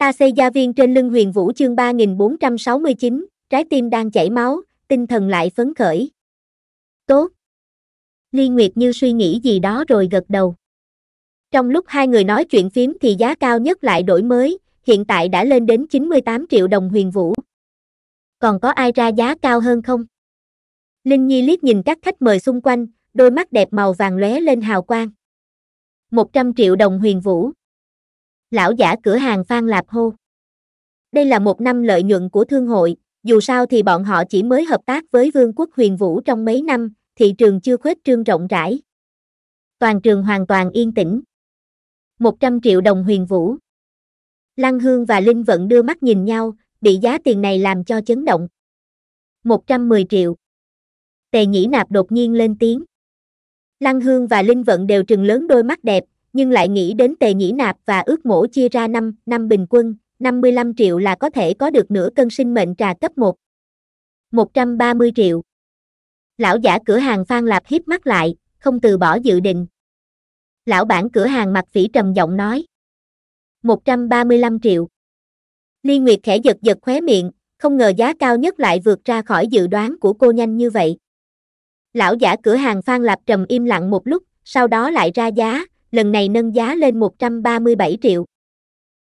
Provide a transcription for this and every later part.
Ta xây gia viên trên lưng huyền vũ chương 3469, trái tim đang chảy máu, tinh thần lại phấn khởi. Tốt. Ly Nguyệt như suy nghĩ gì đó rồi gật đầu. Trong lúc hai người nói chuyện phím thì giá cao nhất lại đổi mới, hiện tại đã lên đến 98 triệu đồng huyền vũ. Còn có ai ra giá cao hơn không? Linh Nhi liếc nhìn các khách mời xung quanh, đôi mắt đẹp màu vàng lóe lên hào quang. 100 triệu đồng huyền vũ. Lão giả cửa hàng Phan Lạp hô. Đây là một năm lợi nhuận của thương hội, dù sao thì bọn họ chỉ mới hợp tác với Vương quốc huyền vũ trong mấy năm, thị trường chưa khuếch trương rộng rãi. Toàn trường hoàn toàn yên tĩnh. 100 triệu đồng huyền vũ. Lăng Hương và Linh Vận đưa mắt nhìn nhau, bị giá tiền này làm cho chấn động. 110 triệu. Tề Nhĩ Nạp đột nhiên lên tiếng. Lăng Hương và Linh Vận đều trừng lớn đôi mắt đẹp, nhưng lại nghĩ đến Tề Nhĩ Nạp và ước mổ chia ra 5, năm bình quân, 55 triệu là có thể có được nửa cân sinh mệnh trà cấp 1. 130 triệu. Lão giả cửa hàng Phan Lạp hiếp mắt lại, không từ bỏ dự định. Lão bản cửa hàng mặt phỉ trầm giọng nói. 135 triệu. Liên Nguyệt khẽ giật giật khóe miệng, không ngờ giá cao nhất lại vượt ra khỏi dự đoán của cô nhanh như vậy. Lão giả cửa hàng Phan Lạp trầm im lặng một lúc, sau đó lại ra giá, lần này nâng giá lên 137 triệu.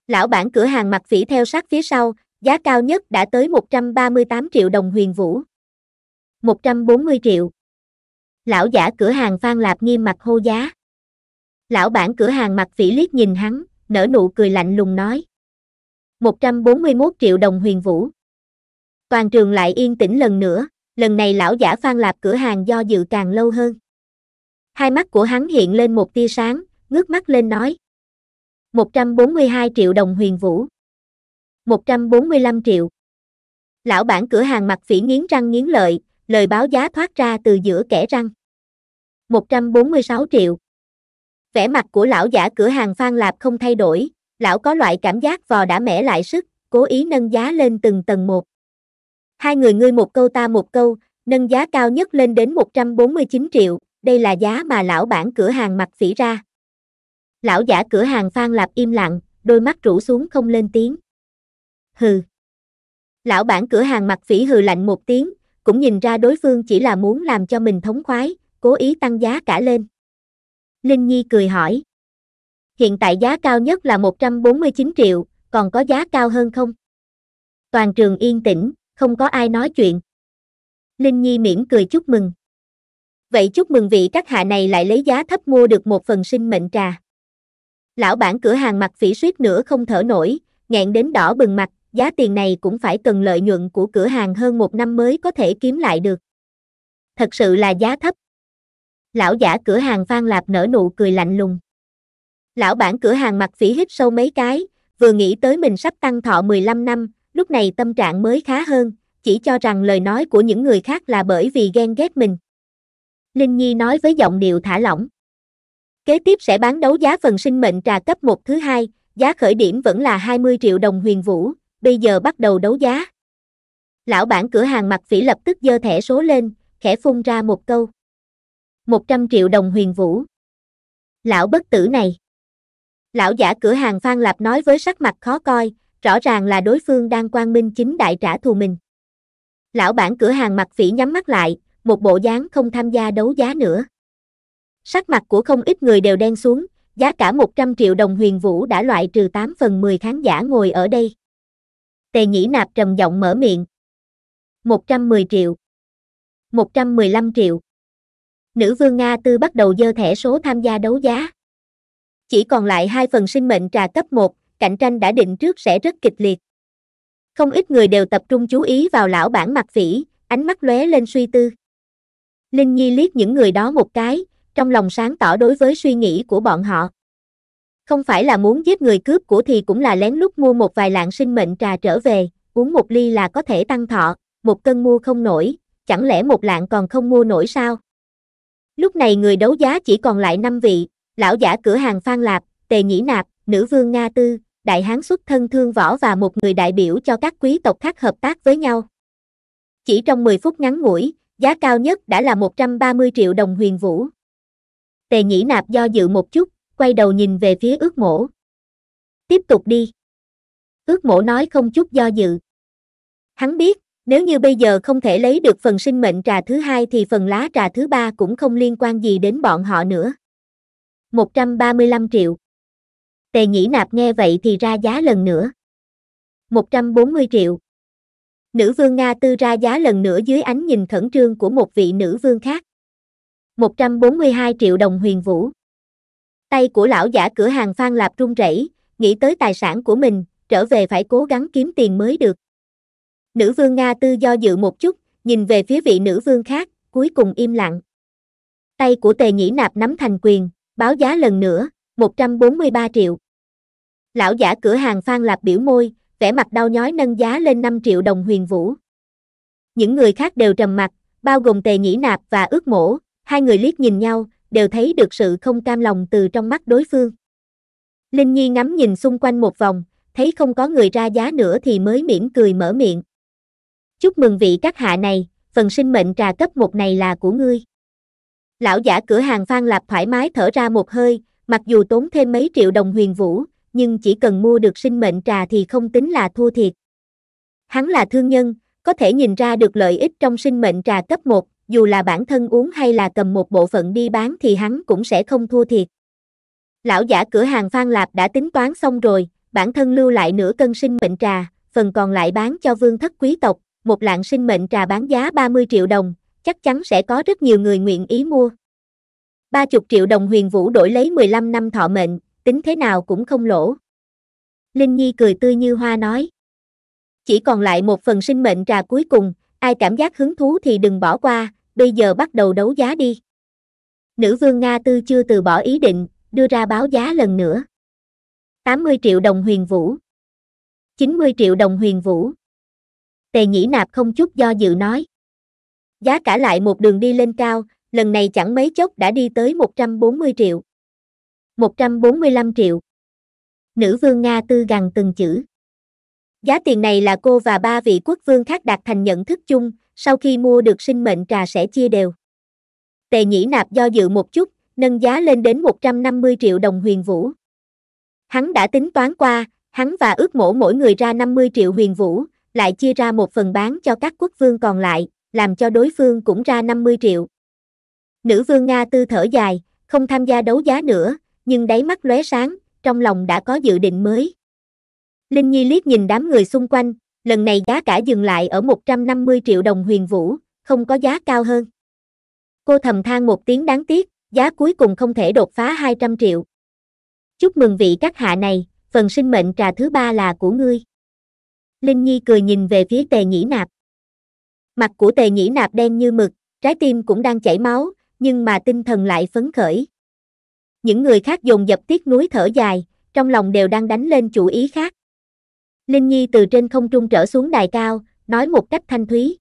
Lão bản cửa hàng mặt phỉ theo sát phía sau, giá cao nhất đã tới 138 triệu đồng huyền vũ. 140 triệu. Lão giả cửa hàng Phan Lạp nghiêm mặt hô giá. Lão bản cửa hàng mặt phỉ liếc nhìn hắn, nở nụ cười lạnh lùng nói. 141 triệu đồng huyền vũ. Toàn trường lại yên tĩnh lần nữa, lần này lão giả Phan Lạp cửa hàng do dự càng lâu hơn. Hai mắt của hắn hiện lên một tia sáng, ngước mắt lên nói. 142 triệu đồng huyền vũ. 145 triệu. Lão bản cửa hàng mặt phỉ nghiến răng nghiến lợi, lời báo giá thoát ra từ giữa kẻ răng. 146 triệu. Vẻ mặt của lão giả cửa hàng Phan Lạp không thay đổi, lão có loại cảm giác vò đã mẻ lại sức, cố ý nâng giá lên từng tầng một. Hai người ngươi một câu ta một câu, nâng giá cao nhất lên đến 149 triệu, đây là giá mà lão bản cửa hàng mặt phỉ ra. Lão giả cửa hàng Phan Lạp im lặng, đôi mắt rũ xuống không lên tiếng. Hừ. Lão bản cửa hàng mặt phỉ hừ lạnh một tiếng, cũng nhìn ra đối phương chỉ là muốn làm cho mình thống khoái, cố ý tăng giá cả lên. Linh Nhi cười hỏi. Hiện tại giá cao nhất là 149 triệu, còn có giá cao hơn không? Toàn trường yên tĩnh, không có ai nói chuyện. Linh Nhi mỉm cười chúc mừng. Vậy chúc mừng vị các hạ này lại lấy giá thấp mua được một phần sinh mệnh trà. Lão bản cửa hàng mặt phỉ suýt nữa không thở nổi, nghẹn đến đỏ bừng mặt, giá tiền này cũng phải cần lợi nhuận của cửa hàng hơn một năm mới có thể kiếm lại được. Thật sự là giá thấp. Lão giả cửa hàng Phan Lạp nở nụ cười lạnh lùng. Lão bản cửa hàng mặt phỉ hít sâu mấy cái, vừa nghĩ tới mình sắp tăng thọ 15 năm, lúc này tâm trạng mới khá hơn, chỉ cho rằng lời nói của những người khác là bởi vì ghen ghét mình. Linh Nhi nói với giọng điệu thả lỏng. Kế tiếp sẽ bán đấu giá phần sinh mệnh trà cấp 1 thứ hai, giá khởi điểm vẫn là 20 triệu đồng huyền vũ, bây giờ bắt đầu đấu giá. Lão bản cửa hàng mặt phỉ lập tức dơ thẻ số lên, khẽ phun ra một câu. 100 triệu đồng huyền vũ. Lão bất tử này. Lão giả cửa hàng Phan Lạp nói với sắc mặt khó coi, rõ ràng là đối phương đang quan minh chính đại trả thù mình. Lão bản cửa hàng mặt phỉ nhắm mắt lại, một bộ dáng không tham gia đấu giá nữa. Sắc mặt của không ít người đều đen xuống, giá cả 100 triệu đồng huyền vũ đã loại trừ 8 phần 10 khán giả ngồi ở đây. Tề nhĩ nạp trầm giọng mở miệng. 110 triệu. 115 triệu. Nữ vương Nga Tư bắt đầu dơ thẻ số tham gia đấu giá. Chỉ còn lại hai phần sinh mệnh trà cấp 1, cạnh tranh đã định trước sẽ rất kịch liệt. Không ít người đều tập trung chú ý vào lão bản mặt phỉ, ánh mắt lóe lên suy tư. Linh Nhi liếc những người đó một cái, trong lòng sáng tỏ đối với suy nghĩ của bọn họ. Không phải là muốn giết người cướp của thì cũng là lén lút mua một vài lạng sinh mệnh trà trở về, uống một ly là có thể tăng thọ, một cân mua không nổi, chẳng lẽ một lạng còn không mua nổi sao? Lúc này người đấu giá chỉ còn lại 5 vị, lão giả cửa hàng Phan Lạp, Tề Nhĩ Nạp, Nữ Vương Nga Tư, Đại Hán xuất thân thương võ và một người đại biểu cho các quý tộc khác hợp tác với nhau. Chỉ trong 10 phút ngắn ngủi, giá cao nhất đã là 130 triệu đồng huyền vũ. Tề Nhĩ Nạp do dự một chút, quay đầu nhìn về phía ước mổ. Tiếp tục đi. Ước mổ nói không chút do dự. Hắn biết, nếu như bây giờ không thể lấy được phần sinh mệnh trà thứ hai thì phần lá trà thứ ba cũng không liên quan gì đến bọn họ nữa. 135 triệu. Tề nhĩ nạp nghe vậy thì ra giá lần nữa. 140 triệu. Nữ vương Nga tư ra giá lần nữa dưới ánh nhìn khẩn trương của một vị nữ vương khác. 142 triệu đồng huyền vũ. Tay của lão giả cửa hàng Phan Lạp run rẩy, nghĩ tới tài sản của mình, trở về phải cố gắng kiếm tiền mới được. Nữ vương Nga tư do dự một chút, nhìn về phía vị nữ vương khác, cuối cùng im lặng. Tay của tề nhĩ nạp nắm thành quyền, báo giá lần nữa, 143 triệu. Lão giả cửa hàng Phan Lạp biểu môi, vẻ mặt đau nhói nâng giá lên 5 triệu đồng huyền vũ. Những người khác đều trầm mặt, bao gồm tề nhĩ nạp và ước mổ, hai người liếc nhìn nhau, đều thấy được sự không cam lòng từ trong mắt đối phương. Linh Nhi ngắm nhìn xung quanh một vòng, thấy không có người ra giá nữa thì mới mỉm cười mở miệng. Chúc mừng vị các hạ này, phần sinh mệnh trà cấp một này là của ngươi. Lão giả cửa hàng Phan Lạp thoải mái thở ra một hơi, mặc dù tốn thêm mấy triệu đồng huyền vũ, nhưng chỉ cần mua được sinh mệnh trà thì không tính là thua thiệt. Hắn là thương nhân, có thể nhìn ra được lợi ích trong sinh mệnh trà cấp 1, dù là bản thân uống hay là cầm một bộ phận đi bán thì hắn cũng sẽ không thua thiệt. Lão giả cửa hàng Phan Lạp đã tính toán xong rồi, bản thân lưu lại nửa cân sinh mệnh trà, phần còn lại bán cho vương thất quý tộc, một lạng sinh mệnh trà bán giá 30 triệu đồng, chắc chắn sẽ có rất nhiều người nguyện ý mua. 30 triệu đồng huyền vũ đổi lấy 15 năm thọ mệnh, tính thế nào cũng không lỗ. Linh Nhi cười tươi như hoa nói. Chỉ còn lại một phần sinh mệnh trà cuối cùng, ai cảm giác hứng thú thì đừng bỏ qua, bây giờ bắt đầu đấu giá đi. Nữ vương Nga Tư chưa từ bỏ ý định, đưa ra báo giá lần nữa. 80 triệu đồng huyền vũ. 90 triệu đồng huyền vũ. Tề nhĩ nạp không chút do dự nói. Giá cả lại một đường đi lên cao, lần này chẳng mấy chốc đã đi tới 140 triệu. 145 triệu. Nữ vương Nga tư gằn từng chữ. Giá tiền này là cô và ba vị quốc vương khác đạt thành nhận thức chung, sau khi mua được sinh mệnh trà sẽ chia đều. Tề nhĩ nạp do dự một chút, nâng giá lên đến 150 triệu đồng huyền vũ. Hắn đã tính toán qua, hắn và ước mổ mỗi người ra 50 triệu huyền vũ, lại chia ra một phần bán cho các quốc vương còn lại, làm cho đối phương cũng ra 50 triệu. Nữ vương Nga tư thở dài, không tham gia đấu giá nữa, nhưng đáy mắt lóe sáng, trong lòng đã có dự định mới. Linh Nhi liếc nhìn đám người xung quanh, lần này giá cả dừng lại ở 150 triệu đồng huyền vũ, không có giá cao hơn. Cô thầm than một tiếng đáng tiếc, giá cuối cùng không thể đột phá 200 triệu. Chúc mừng vị các hạ này, phần sinh mệnh trà thứ ba là của ngươi. Linh Nhi cười nhìn về phía tề nhĩ nạp. Mặt của tề nhĩ nạp đen như mực, trái tim cũng đang chảy máu, nhưng mà tinh thần lại phấn khởi. Những người khác dồn dập tiếc núi thở dài, trong lòng đều đang đánh lên chủ ý khác. Linh Nhi từ trên không trung trở xuống đài cao, nói một cách thanh thúy.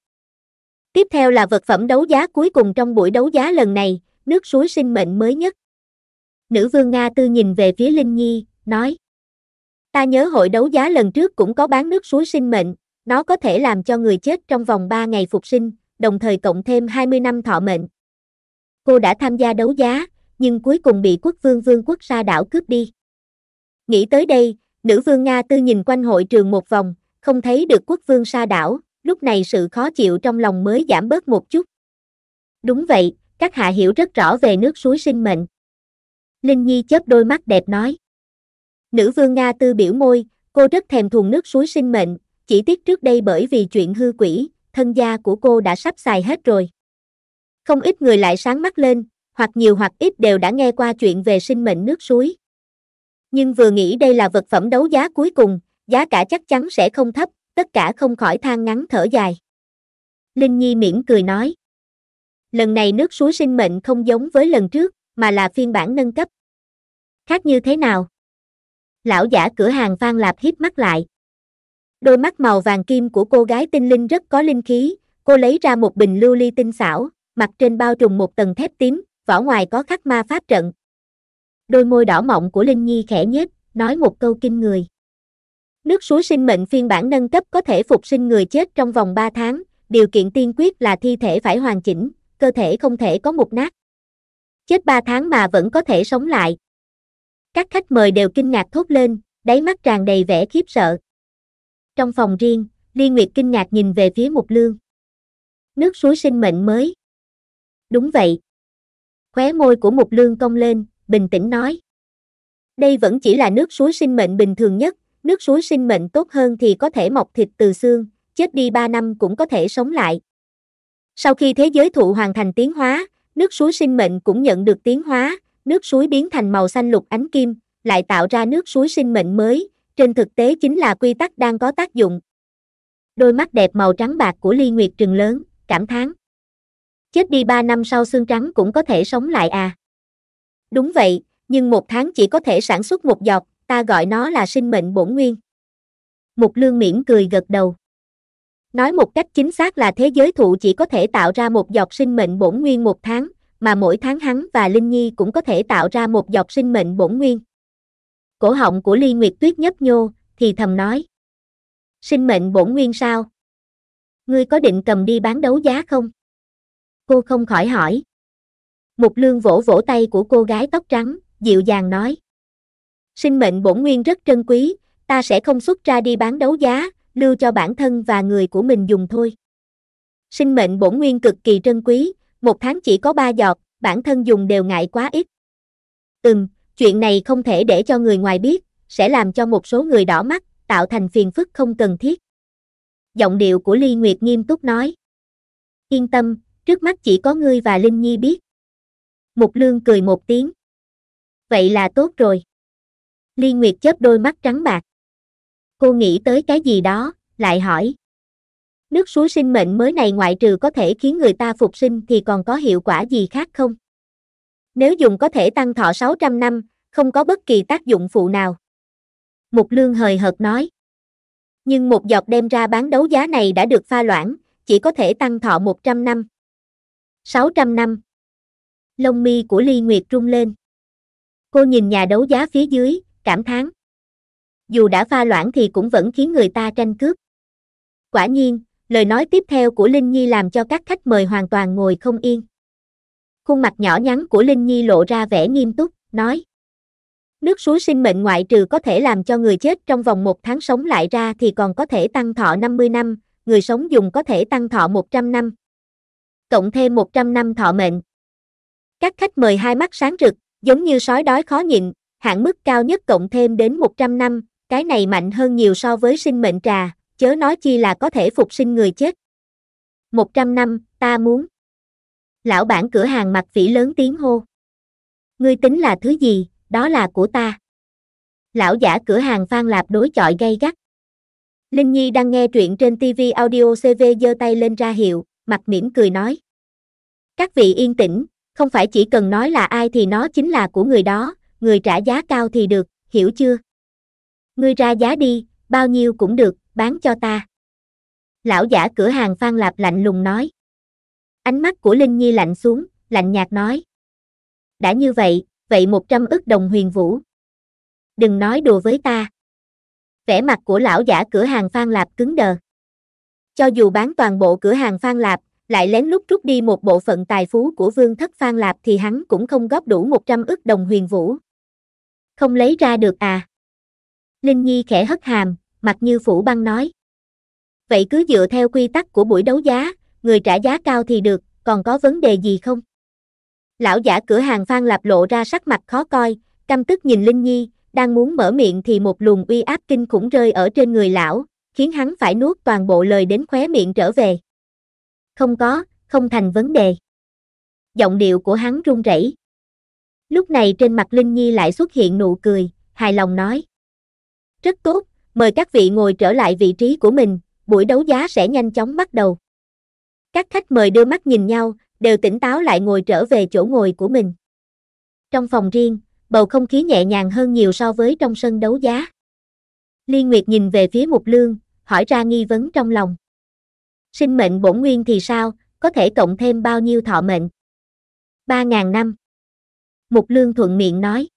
Tiếp theo là vật phẩm đấu giá cuối cùng trong buổi đấu giá lần này, nước suối sinh mệnh mới nhất. Nữ vương Nga tư nhìn về phía Linh Nhi, nói. Ta nhớ hội đấu giá lần trước cũng có bán nước suối sinh mệnh, nó có thể làm cho người chết trong vòng 3 ngày phục sinh, đồng thời cộng thêm 20 năm thọ mệnh. Cô đã tham gia đấu giá, nhưng cuối cùng bị quốc vương vương quốc sa đảo cướp đi. Nghĩ tới đây, nữ vương Nga tư nhìn quanh hội trường một vòng, không thấy được quốc vương sa đảo, lúc này sự khó chịu trong lòng mới giảm bớt một chút. Đúng vậy, các hạ hiểu rất rõ về nước suối sinh mệnh. Linh Nhi chớp đôi mắt đẹp nói. Nữ vương Nga tư biểu môi, cô rất thèm thuồng nước suối sinh mệnh, chỉ tiếc trước đây bởi vì chuyện hư quỷ, thân gia của cô đã sắp xài hết rồi. Không ít người lại sáng mắt lên, hoặc nhiều hoặc ít đều đã nghe qua chuyện về sinh mệnh nước suối. Nhưng vừa nghĩ đây là vật phẩm đấu giá cuối cùng, giá cả chắc chắn sẽ không thấp, tất cả không khỏi than ngắn thở dài. Linh Nhi mỉm cười nói. Lần này nước suối sinh mệnh không giống với lần trước, mà là phiên bản nâng cấp. Khác như thế nào? Lão giả cửa hàng Phan Lạp hiếp mắt lại. Đôi mắt màu vàng kim của cô gái tinh linh rất có linh khí, cô lấy ra một bình lưu ly tinh xảo, mặt trên bao trùm một tầng thép tím, vỏ ngoài có khắc ma pháp trận. Đôi môi đỏ mọng của Linh Nhi khẽ nhếch, nói một câu kinh người. Nước suối sinh mệnh phiên bản nâng cấp có thể phục sinh người chết trong vòng 3 tháng, điều kiện tiên quyết là thi thể phải hoàn chỉnh, cơ thể không thể có một nát. Chết 3 tháng mà vẫn có thể sống lại. Các khách mời đều kinh ngạc thốt lên, đáy mắt tràn đầy vẻ khiếp sợ. Trong phòng riêng, Liên Nguyệt kinh ngạc nhìn về phía Mục Lương. Nước suối sinh mệnh mới. Đúng vậy. Khóe môi của Mục Lương cong lên, bình tĩnh nói. Đây vẫn chỉ là nước suối sinh mệnh bình thường nhất, nước suối sinh mệnh tốt hơn thì có thể mọc thịt từ xương, chết đi 3 năm cũng có thể sống lại. Sau khi thế giới thụ hoàn thành tiến hóa, nước suối sinh mệnh cũng nhận được tiến hóa, nước suối biến thành màu xanh lục ánh kim, lại tạo ra nước suối sinh mệnh mới, trên thực tế chính là quy tắc đang có tác dụng. Đôi mắt đẹp màu trắng bạc của Ly Nguyệt trừng lớn, cảm thán. Chết đi 3 năm sau xương trắng cũng có thể sống lại à? Đúng vậy, nhưng một tháng chỉ có thể sản xuất một giọt, ta gọi nó là sinh mệnh bổn nguyên. Mục lương mỉm cười gật đầu. Nói một cách chính xác là thế giới thụ chỉ có thể tạo ra một giọt sinh mệnh bổn nguyên một tháng, mà mỗi tháng hắn và Linh Nhi cũng có thể tạo ra một giọt sinh mệnh bổn nguyên. Cổ họng của Ly Nguyệt Tuyết nhấp nhô, thì thầm nói. Sinh mệnh bổn nguyên sao? Ngươi có định cầm đi bán đấu giá không? Cô không khỏi hỏi. Mục lương vỗ vỗ tay của cô gái tóc trắng, dịu dàng nói. Sinh mệnh bổn nguyên rất trân quý, ta sẽ không xuất ra đi bán đấu giá, lưu cho bản thân và người của mình dùng thôi. Sinh mệnh bổn nguyên cực kỳ trân quý, một tháng chỉ có ba giọt, bản thân dùng đều ngại quá ít. Ừm, chuyện này không thể để cho người ngoài biết, sẽ làm cho một số người đỏ mắt, tạo thành phiền phức không cần thiết. Giọng điệu của Ly Nguyệt nghiêm túc nói. Yên tâm, trước mắt chỉ có ngươi và Linh Nhi biết. Mục Lương cười một tiếng. Vậy là tốt rồi. Ly Nguyệt chớp đôi mắt trắng bạc. Cô nghĩ tới cái gì đó, lại hỏi. Nước suối sinh mệnh mới này ngoại trừ có thể khiến người ta phục sinh thì còn có hiệu quả gì khác không? Nếu dùng có thể tăng thọ 600 năm, không có bất kỳ tác dụng phụ nào. Mục lương hời hợt nói. Nhưng một giọt đem ra bán đấu giá này đã được pha loãng, chỉ có thể tăng thọ 100 năm. 600 năm. Lông mi của Ly Nguyệt rung lên. Cô nhìn nhà đấu giá phía dưới, cảm thán. Dù đã pha loãng thì cũng vẫn khiến người ta tranh cướp. Quả nhiên, lời nói tiếp theo của Linh Nhi làm cho các khách mời hoàn toàn ngồi không yên. Khuôn mặt nhỏ nhắn của Linh Nhi lộ ra vẻ nghiêm túc, nói. Nước suối sinh mệnh ngoại trừ có thể làm cho người chết trong vòng một tháng sống lại ra thì còn có thể tăng thọ 50 năm, người sống dùng có thể tăng thọ 100 năm. Cộng thêm 100 năm thọ mệnh. Các khách mời hai mắt sáng rực, giống như sói đói khó nhịn, hạn mức cao nhất cộng thêm đến 100 năm, cái này mạnh hơn nhiều so với sinh mệnh trà, chớ nói chi là có thể phục sinh người chết. 100 năm, ta muốn. Lão bản cửa hàng mặt phỉ lớn tiếng hô. Ngươi tính là thứ gì, đó là của ta. Lão giả cửa hàng Phan Lạp đối chọi gay gắt. Linh Nhi đang nghe truyện trên TV Audio CV giơ tay lên ra hiệu, mặt mỉm cười nói. Các vị yên tĩnh, không phải chỉ cần nói là ai thì nó chính là của người đó, người trả giá cao thì được, hiểu chưa? Ngươi ra giá đi, bao nhiêu cũng được, bán cho ta. Lão giả cửa hàng Phan Lạp lạnh lùng nói. Ánh mắt của Linh Nhi lạnh xuống, lạnh nhạt nói. Đã như vậy, vậy 100 ức đồng huyền vũ. Đừng nói đùa với ta. Vẻ mặt của lão giả cửa hàng Phan Lạp cứng đờ. Cho dù bán toàn bộ cửa hàng Phan Lạp, lại lén lút rút đi một bộ phận tài phú của vương thất Phan Lạp thì hắn cũng không góp đủ 100 ức đồng huyền vũ. Không lấy ra được à? Linh Nhi khẽ hất hàm, mặt như phủ băng nói. Vậy cứ dựa theo quy tắc của buổi đấu giá, người trả giá cao thì được, còn có vấn đề gì không? Lão giả cửa hàng Phan Lạp lộ ra sắc mặt khó coi, căm tức nhìn Linh Nhi, đang muốn mở miệng thì một luồng uy áp kinh khủng rơi ở trên người lão, khiến hắn phải nuốt toàn bộ lời đến khóe miệng trở về. Không có, không thành vấn đề. Giọng điệu của hắn run rẩy. Lúc này trên mặt Linh Nhi lại xuất hiện nụ cười, hài lòng nói. Rất tốt, mời các vị ngồi trở lại vị trí của mình, buổi đấu giá sẽ nhanh chóng bắt đầu. Các khách mời đưa mắt nhìn nhau, đều tỉnh táo lại ngồi trở về chỗ ngồi của mình. Trong phòng riêng, bầu không khí nhẹ nhàng hơn nhiều so với trong sân đấu giá. Liên Nguyệt nhìn về phía Mục Lương, hỏi ra nghi vấn trong lòng. Sinh mệnh bổn nguyên thì sao, có thể cộng thêm bao nhiêu thọ mệnh? Ba ngàn năm. Mục Lương thuận miệng nói.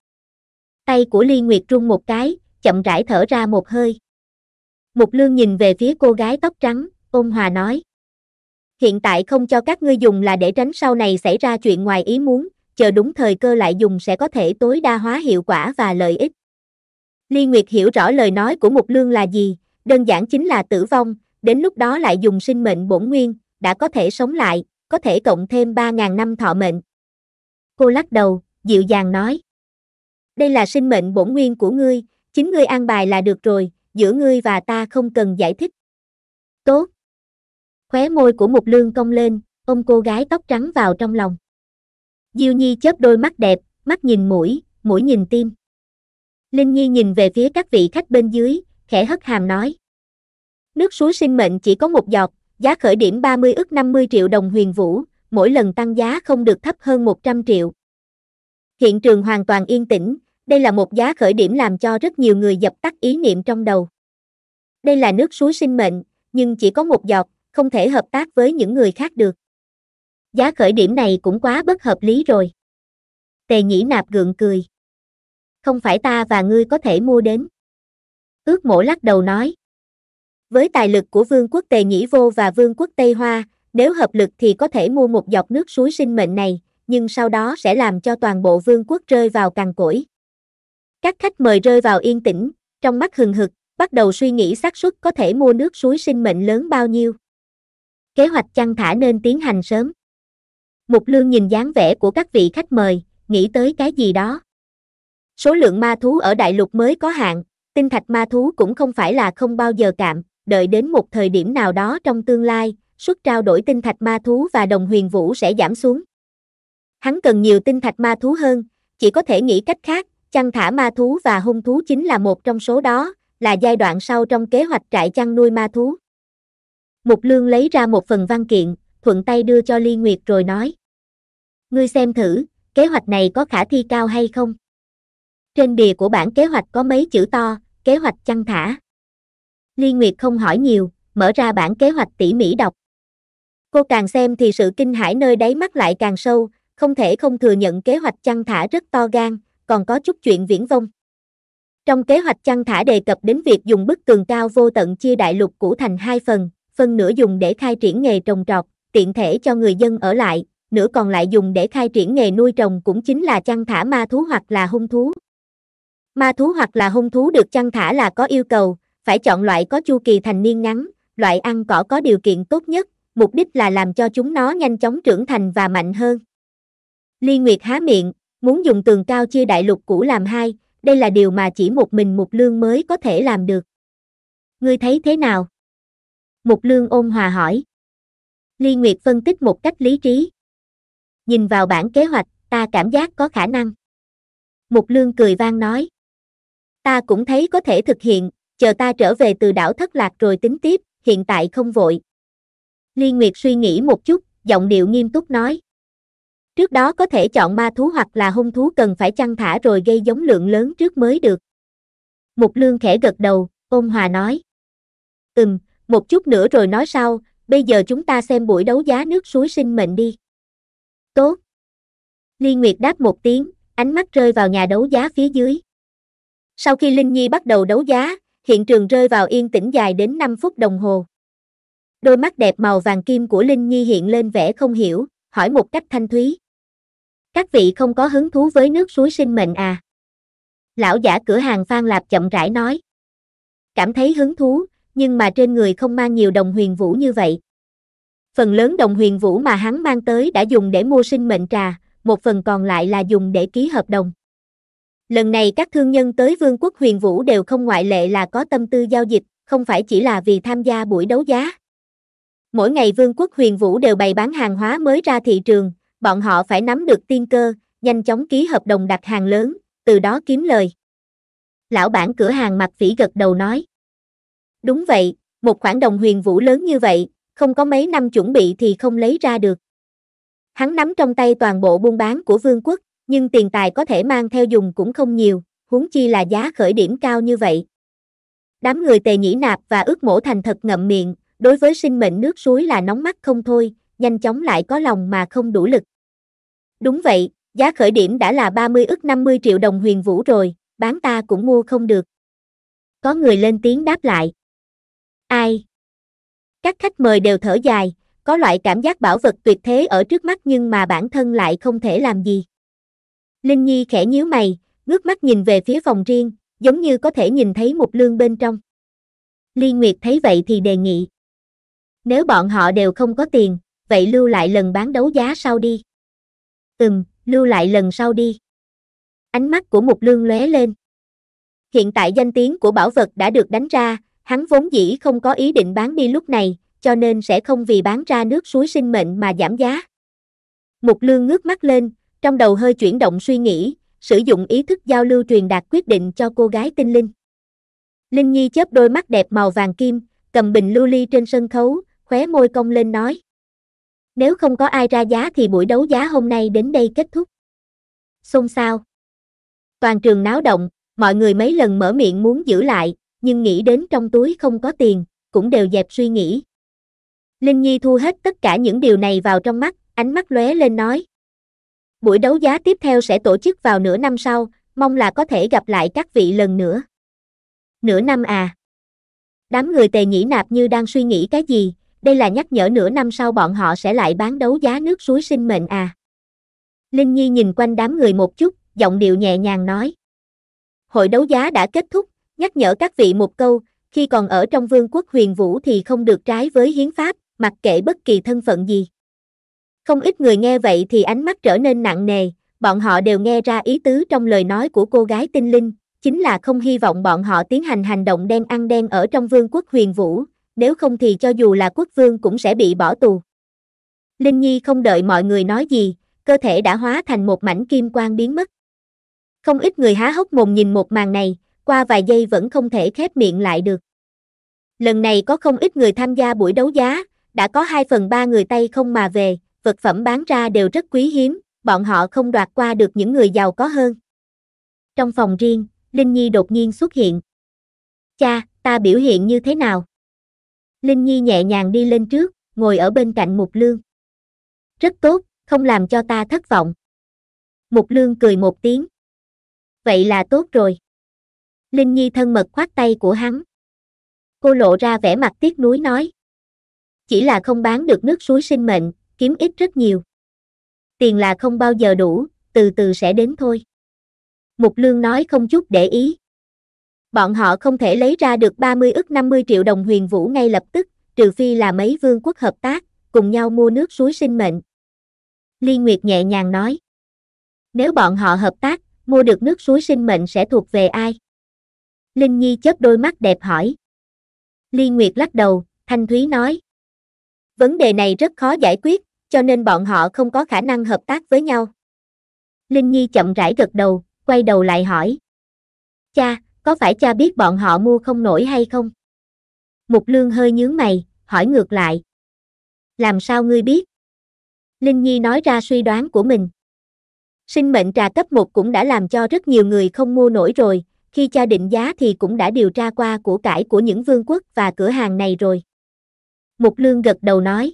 Tay của Ly Nguyệt rung một cái, chậm rãi thở ra một hơi. Mục Lương nhìn về phía cô gái tóc trắng, ôn hòa nói. Hiện tại không cho các ngươi dùng là để tránh sau này xảy ra chuyện ngoài ý muốn, chờ đúng thời cơ lại dùng sẽ có thể tối đa hóa hiệu quả và lợi ích. Ly Nguyệt hiểu rõ lời nói của Mục Lương là gì, đơn giản chính là tử vong, đến lúc đó lại dùng sinh mệnh bổn nguyên, đã có thể sống lại, có thể cộng thêm 3.000 năm thọ mệnh. Cô lắc đầu, dịu dàng nói. Đây là sinh mệnh bổn nguyên của ngươi, chính ngươi an bài là được rồi, giữa ngươi và ta không cần giải thích. Tốt. Khóe môi của một lương cong lên, ôm cô gái tóc trắng vào trong lòng. Diêu Nhi chớp đôi mắt đẹp, mắt nhìn mũi, mũi nhìn tim. Linh Nhi nhìn về phía các vị khách bên dưới, khẽ hất hàm nói. Nước suối sinh mệnh chỉ có một giọt, giá khởi điểm 30 ức 50 triệu đồng huyền vũ, mỗi lần tăng giá không được thấp hơn 100 triệu. Hiện trường hoàn toàn yên tĩnh, đây là một giá khởi điểm làm cho rất nhiều người dập tắt ý niệm trong đầu. Đây là nước suối sinh mệnh, nhưng chỉ có một giọt, không thể hợp tác với những người khác được. Giá khởi điểm này cũng quá bất hợp lý rồi. Tề nhĩ nạp gượng cười. Không phải ta và ngươi có thể mua đến. Ước mổ lắc đầu nói. Với tài lực của vương quốc Tề Nhĩ Vô và vương quốc Tây Hoa, nếu hợp lực thì có thể mua một dọc nước suối sinh mệnh này, nhưng sau đó sẽ làm cho toàn bộ vương quốc rơi vào cằn cỗi. Các khách mời rơi vào yên tĩnh, trong mắt hừng hực, bắt đầu suy nghĩ xác suất có thể mua nước suối sinh mệnh lớn bao nhiêu. Kế hoạch chăn thả nên tiến hành sớm. Mục Lương nhìn dáng vẻ của các vị khách mời, nghĩ tới cái gì đó. Số lượng ma thú ở đại lục mới có hạn, tinh thạch ma thú cũng không phải là không bao giờ cạm, đợi đến một thời điểm nào đó trong tương lai, suất trao đổi tinh thạch ma thú và đồng huyền vũ sẽ giảm xuống. Hắn cần nhiều tinh thạch ma thú hơn, chỉ có thể nghĩ cách khác, chăn thả ma thú và hung thú chính là một trong số đó, là giai đoạn sau trong kế hoạch trại chăn nuôi ma thú. Mục Lương lấy ra một phần văn kiện, thuận tay đưa cho Ly Nguyệt rồi nói. Ngươi xem thử, kế hoạch này có khả thi cao hay không? Trên bìa của bản kế hoạch có mấy chữ to, kế hoạch chăn thả. Ly Nguyệt không hỏi nhiều, mở ra bản kế hoạch tỉ mỉ đọc. Cô càng xem thì sự kinh hãi nơi đáy mắt lại càng sâu, không thể không thừa nhận kế hoạch chăn thả rất to gan, còn có chút chuyện viễn vông. Trong kế hoạch chăn thả đề cập đến việc dùng bức tường cao vô tận chia đại lục cũ thành hai phần, phần nửa dùng để khai triển nghề trồng trọt, tiện thể cho người dân ở lại, nửa còn lại dùng để khai triển nghề nuôi trồng cũng chính là chăn thả ma thú hoặc là hung thú. Ma thú hoặc là hung thú được chăn thả là có yêu cầu, phải chọn loại có chu kỳ thành niên ngắn, loại ăn cỏ có điều kiện tốt nhất, mục đích là làm cho chúng nó nhanh chóng trưởng thành và mạnh hơn. Ly Nguyệt há miệng, muốn dùng tường cao chia đại lục cũ làm hai, đây là điều mà chỉ một mình Mục Lương mới có thể làm được. Ngươi thấy thế nào? Mục Lương ôn hòa hỏi. Ly Nguyệt phân tích một cách lý trí. Nhìn vào bản kế hoạch, ta cảm giác có khả năng. Mục Lương cười vang nói. Ta cũng thấy có thể thực hiện, chờ ta trở về từ đảo thất lạc rồi tính tiếp, hiện tại không vội. Liên Nguyệt suy nghĩ một chút, giọng điệu nghiêm túc nói. Trước đó có thể chọn ma thú hoặc là hung thú cần phải chăn thả rồi gây giống lượng lớn trước mới được. Mục Lương khẽ gật đầu, ôn hòa nói. Ừm, một chút nữa rồi nói sau, bây giờ chúng ta xem buổi đấu giá nước suối sinh mệnh đi. Tốt. Liên Nguyệt đáp một tiếng, ánh mắt rơi vào nhà đấu giá phía dưới. Sau khi Linh Nhi bắt đầu đấu giá, hiện trường rơi vào yên tĩnh dài đến 5 phút đồng hồ. Đôi mắt đẹp màu vàng kim của Linh Nhi hiện lên vẻ không hiểu, hỏi một cách thanh thúy. Các vị không có hứng thú với nước suối sinh mệnh à? Lão giả cửa hàng Phan Lạp chậm rãi nói. Cảm thấy hứng thú, nhưng mà trên người không mang nhiều đồng huyền vũ như vậy. Phần lớn đồng huyền vũ mà hắn mang tới đã dùng để mua sinh mệnh trà, một phần còn lại là dùng để ký hợp đồng. Lần này các thương nhân tới Vương quốc huyền vũ đều không ngoại lệ là có tâm tư giao dịch, không phải chỉ là vì tham gia buổi đấu giá. Mỗi ngày Vương quốc huyền vũ đều bày bán hàng hóa mới ra thị trường, bọn họ phải nắm được tiên cơ, nhanh chóng ký hợp đồng đặt hàng lớn, từ đó kiếm lời. Lão bản cửa hàng mặt phỉ gật đầu nói. Đúng vậy, một khoản đồng huyền vũ lớn như vậy, không có mấy năm chuẩn bị thì không lấy ra được. Hắn nắm trong tay toàn bộ buôn bán của vương quốc, nhưng tiền tài có thể mang theo dùng cũng không nhiều, huống chi là giá khởi điểm cao như vậy. Đám người tề nhĩ nạp và ước mổ thành thật ngậm miệng, đối với sinh mệnh nước suối là nóng mắt không thôi, nhanh chóng lại có lòng mà không đủ lực. Đúng vậy, giá khởi điểm đã là 30 ức 50 triệu đồng huyền vũ rồi, bán ta cũng mua không được. Có người lên tiếng đáp lại. Ai? Các khách mời đều thở dài, có loại cảm giác bảo vật tuyệt thế ở trước mắt nhưng mà bản thân lại không thể làm gì. Linh Nhi khẽ nhíu mày, ngước mắt nhìn về phía phòng riêng, giống như có thể nhìn thấy một lương bên trong. Ly Nguyệt thấy vậy thì đề nghị. Nếu bọn họ đều không có tiền, vậy lưu lại lần bán đấu giá sau đi. Ừm, lưu lại lần sau đi. Ánh mắt của Mục Lương lóe lên. Hiện tại danh tiếng của bảo vật đã được đánh ra, hắn vốn dĩ không có ý định bán đi lúc này, cho nên sẽ không vì bán ra nước suối sinh mệnh mà giảm giá. Mục Lương ngước mắt lên, trong đầu hơi chuyển động suy nghĩ, sử dụng ý thức giao lưu truyền đạt quyết định cho cô gái tinh linh. Linh Nhi chớp đôi mắt đẹp màu vàng kim, cầm bình lưu ly trên sân khấu, khóe môi cong lên nói. Nếu không có ai ra giá thì buổi đấu giá hôm nay đến đây kết thúc. Xôn xao. Toàn trường náo động, mọi người mấy lần mở miệng muốn giữ lại, nhưng nghĩ đến trong túi không có tiền, cũng đều dẹp suy nghĩ. Linh Nhi thu hết tất cả những điều này vào trong mắt, ánh mắt lóe lên nói. Buổi đấu giá tiếp theo sẽ tổ chức vào nửa năm sau, mong là có thể gặp lại các vị lần nữa. Nửa năm à? Đám người tề nhĩ nạp như đang suy nghĩ cái gì, đây là nhắc nhở nửa năm sau bọn họ sẽ lại bán đấu giá nước suối sinh mệnh à. Linh Nhi nhìn quanh đám người một chút, giọng điệu nhẹ nhàng nói. Hội đấu giá đã kết thúc, nhắc nhở các vị một câu, khi còn ở trong vương quốc huyền vũ thì không được trái với hiến pháp, mặc kệ bất kỳ thân phận gì. Không ít người nghe vậy thì ánh mắt trở nên nặng nề, bọn họ đều nghe ra ý tứ trong lời nói của cô gái tinh linh, chính là không hy vọng bọn họ tiến hành hành động đen ăn đen ở trong vương quốc huyền vũ, nếu không thì cho dù là quốc vương cũng sẽ bị bỏ tù. Linh Nhi không đợi mọi người nói gì, cơ thể đã hóa thành một mảnh kim quang biến mất. Không ít người há hốc mồm nhìn một màn này, qua vài giây vẫn không thể khép miệng lại được. Lần này có không ít người tham gia buổi đấu giá, đã có 2 phần 3 người tay không mà về, vật phẩm bán ra đều rất quý hiếm, bọn họ không đoạt qua được những người giàu có hơn. Trong phòng riêng, Linh Nhi đột nhiên xuất hiện. Cha, ta biểu hiện như thế nào? Linh Nhi nhẹ nhàng đi lên trước, ngồi ở bên cạnh Mục Lương. Rất tốt, không làm cho ta thất vọng. Mục Lương cười một tiếng. Vậy là tốt rồi. Linh Nhi thân mật khoát tay của hắn. Cô lộ ra vẻ mặt tiếc nuối nói. Chỉ là không bán được nước suối sinh mệnh, kiếm ít rất nhiều. Tiền là không bao giờ đủ, từ từ sẽ đến thôi. Mục Lương nói không chút để ý. Bọn họ không thể lấy ra được 30 ức 50 triệu đồng huyền vũ ngay lập tức, trừ phi là mấy vương quốc hợp tác, cùng nhau mua nước suối sinh mệnh. Ly Nguyệt nhẹ nhàng nói. Nếu bọn họ hợp tác, mua được nước suối sinh mệnh sẽ thuộc về ai? Linh Nhi chớp đôi mắt đẹp hỏi. Ly Nguyệt lắc đầu, Thanh Thúy nói. Vấn đề này rất khó giải quyết, cho nên bọn họ không có khả năng hợp tác với nhau. Linh Nhi chậm rãi gật đầu, quay đầu lại hỏi. Cha, có phải cha biết bọn họ mua không nổi hay không? Mục Lương hơi nhướng mày, hỏi ngược lại. Làm sao ngươi biết? Linh Nhi nói ra suy đoán của mình. Sinh mệnh trà cấp 1 cũng đã làm cho rất nhiều người không mua nổi rồi, khi cha định giá thì cũng đã điều tra qua của cải của những vương quốc và cửa hàng này rồi. Mục Lương gật đầu nói.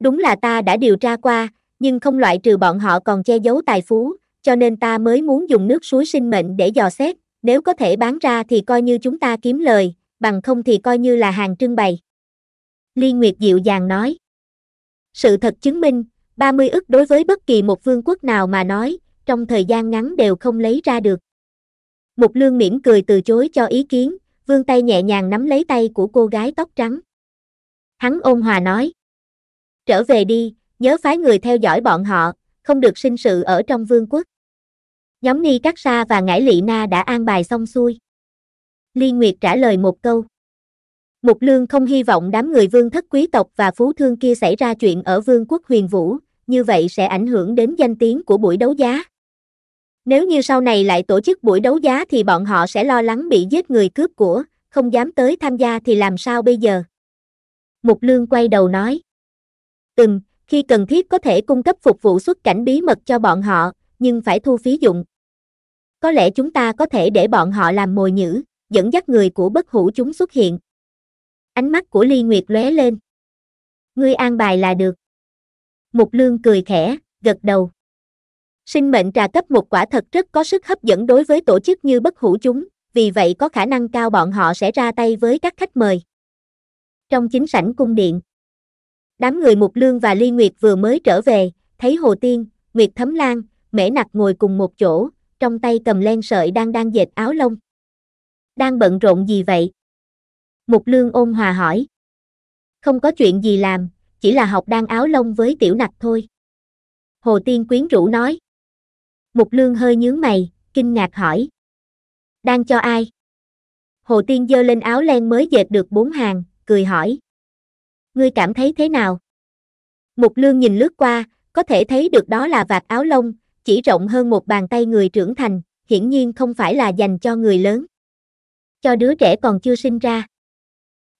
Đúng là ta đã điều tra qua, nhưng không loại trừ bọn họ còn che giấu tài phú, cho nên ta mới muốn dùng nước suối sinh mệnh để dò xét, nếu có thể bán ra thì coi như chúng ta kiếm lời, bằng không thì coi như là hàng trưng bày. Liên Nguyệt dịu dàng nói. Sự thật chứng minh, 30 ức đối với bất kỳ một vương quốc nào mà nói, trong thời gian ngắn đều không lấy ra được. Mục Lương mỉm cười từ chối cho ý kiến, vương tay nhẹ nhàng nắm lấy tay của cô gái tóc trắng. Hắn ôn hòa nói. Trở về đi, nhớ phái người theo dõi bọn họ, không được sinh sự ở trong vương quốc. Nhóm Ni Cát Sa và Ngải Lị Na đã an bài xong xuôi. Liên Nguyệt trả lời một câu. Mục Lương không hy vọng đám người vương thất quý tộc và phú thương kia xảy ra chuyện ở vương quốc huyền vũ, như vậy sẽ ảnh hưởng đến danh tiếng của buổi đấu giá. Nếu như sau này lại tổ chức buổi đấu giá thì bọn họ sẽ lo lắng bị giết người cướp của, không dám tới tham gia thì làm sao bây giờ? Mục Lương quay đầu nói. Từng khi cần thiết có thể cung cấp phục vụ xuất cảnh bí mật cho bọn họ, nhưng phải thu phí dụng. Có lẽ chúng ta có thể để bọn họ làm mồi nhữ, dẫn dắt người của bất hủ chúng xuất hiện. Ánh mắt của Ly Nguyệt lóe lên. Ngươi an bài là được. Mục Lương cười khẽ, gật đầu. Sinh mệnh trà cấp một quả thật rất có sức hấp dẫn đối với tổ chức như bất hủ chúng, vì vậy có khả năng cao bọn họ sẽ ra tay với các khách mời. Trong chính sảnh cung điện, đám người Mục Lương và Ly Nguyệt vừa mới trở về, thấy Hồ Tiên, Nguyệt Thấm Lan, Mễ Nặc ngồi cùng một chỗ, trong tay cầm len sợi đang đang dệt áo lông. Đang bận rộn gì vậy? Mục Lương ôn hòa hỏi. Không có chuyện gì làm, chỉ là học đan áo lông với tiểu nặc thôi. Hồ Tiên quyến rũ nói. Mục Lương hơi nhướng mày, kinh ngạc hỏi. Đang cho ai? Hồ Tiên giơ lên áo len mới dệt được bốn hàng, cười hỏi. Ngươi cảm thấy thế nào? Mục Lương nhìn lướt qua, có thể thấy được đó là vạt áo lông, chỉ rộng hơn một bàn tay người trưởng thành, hiển nhiên không phải là dành cho người lớn. Cho đứa trẻ còn chưa sinh ra.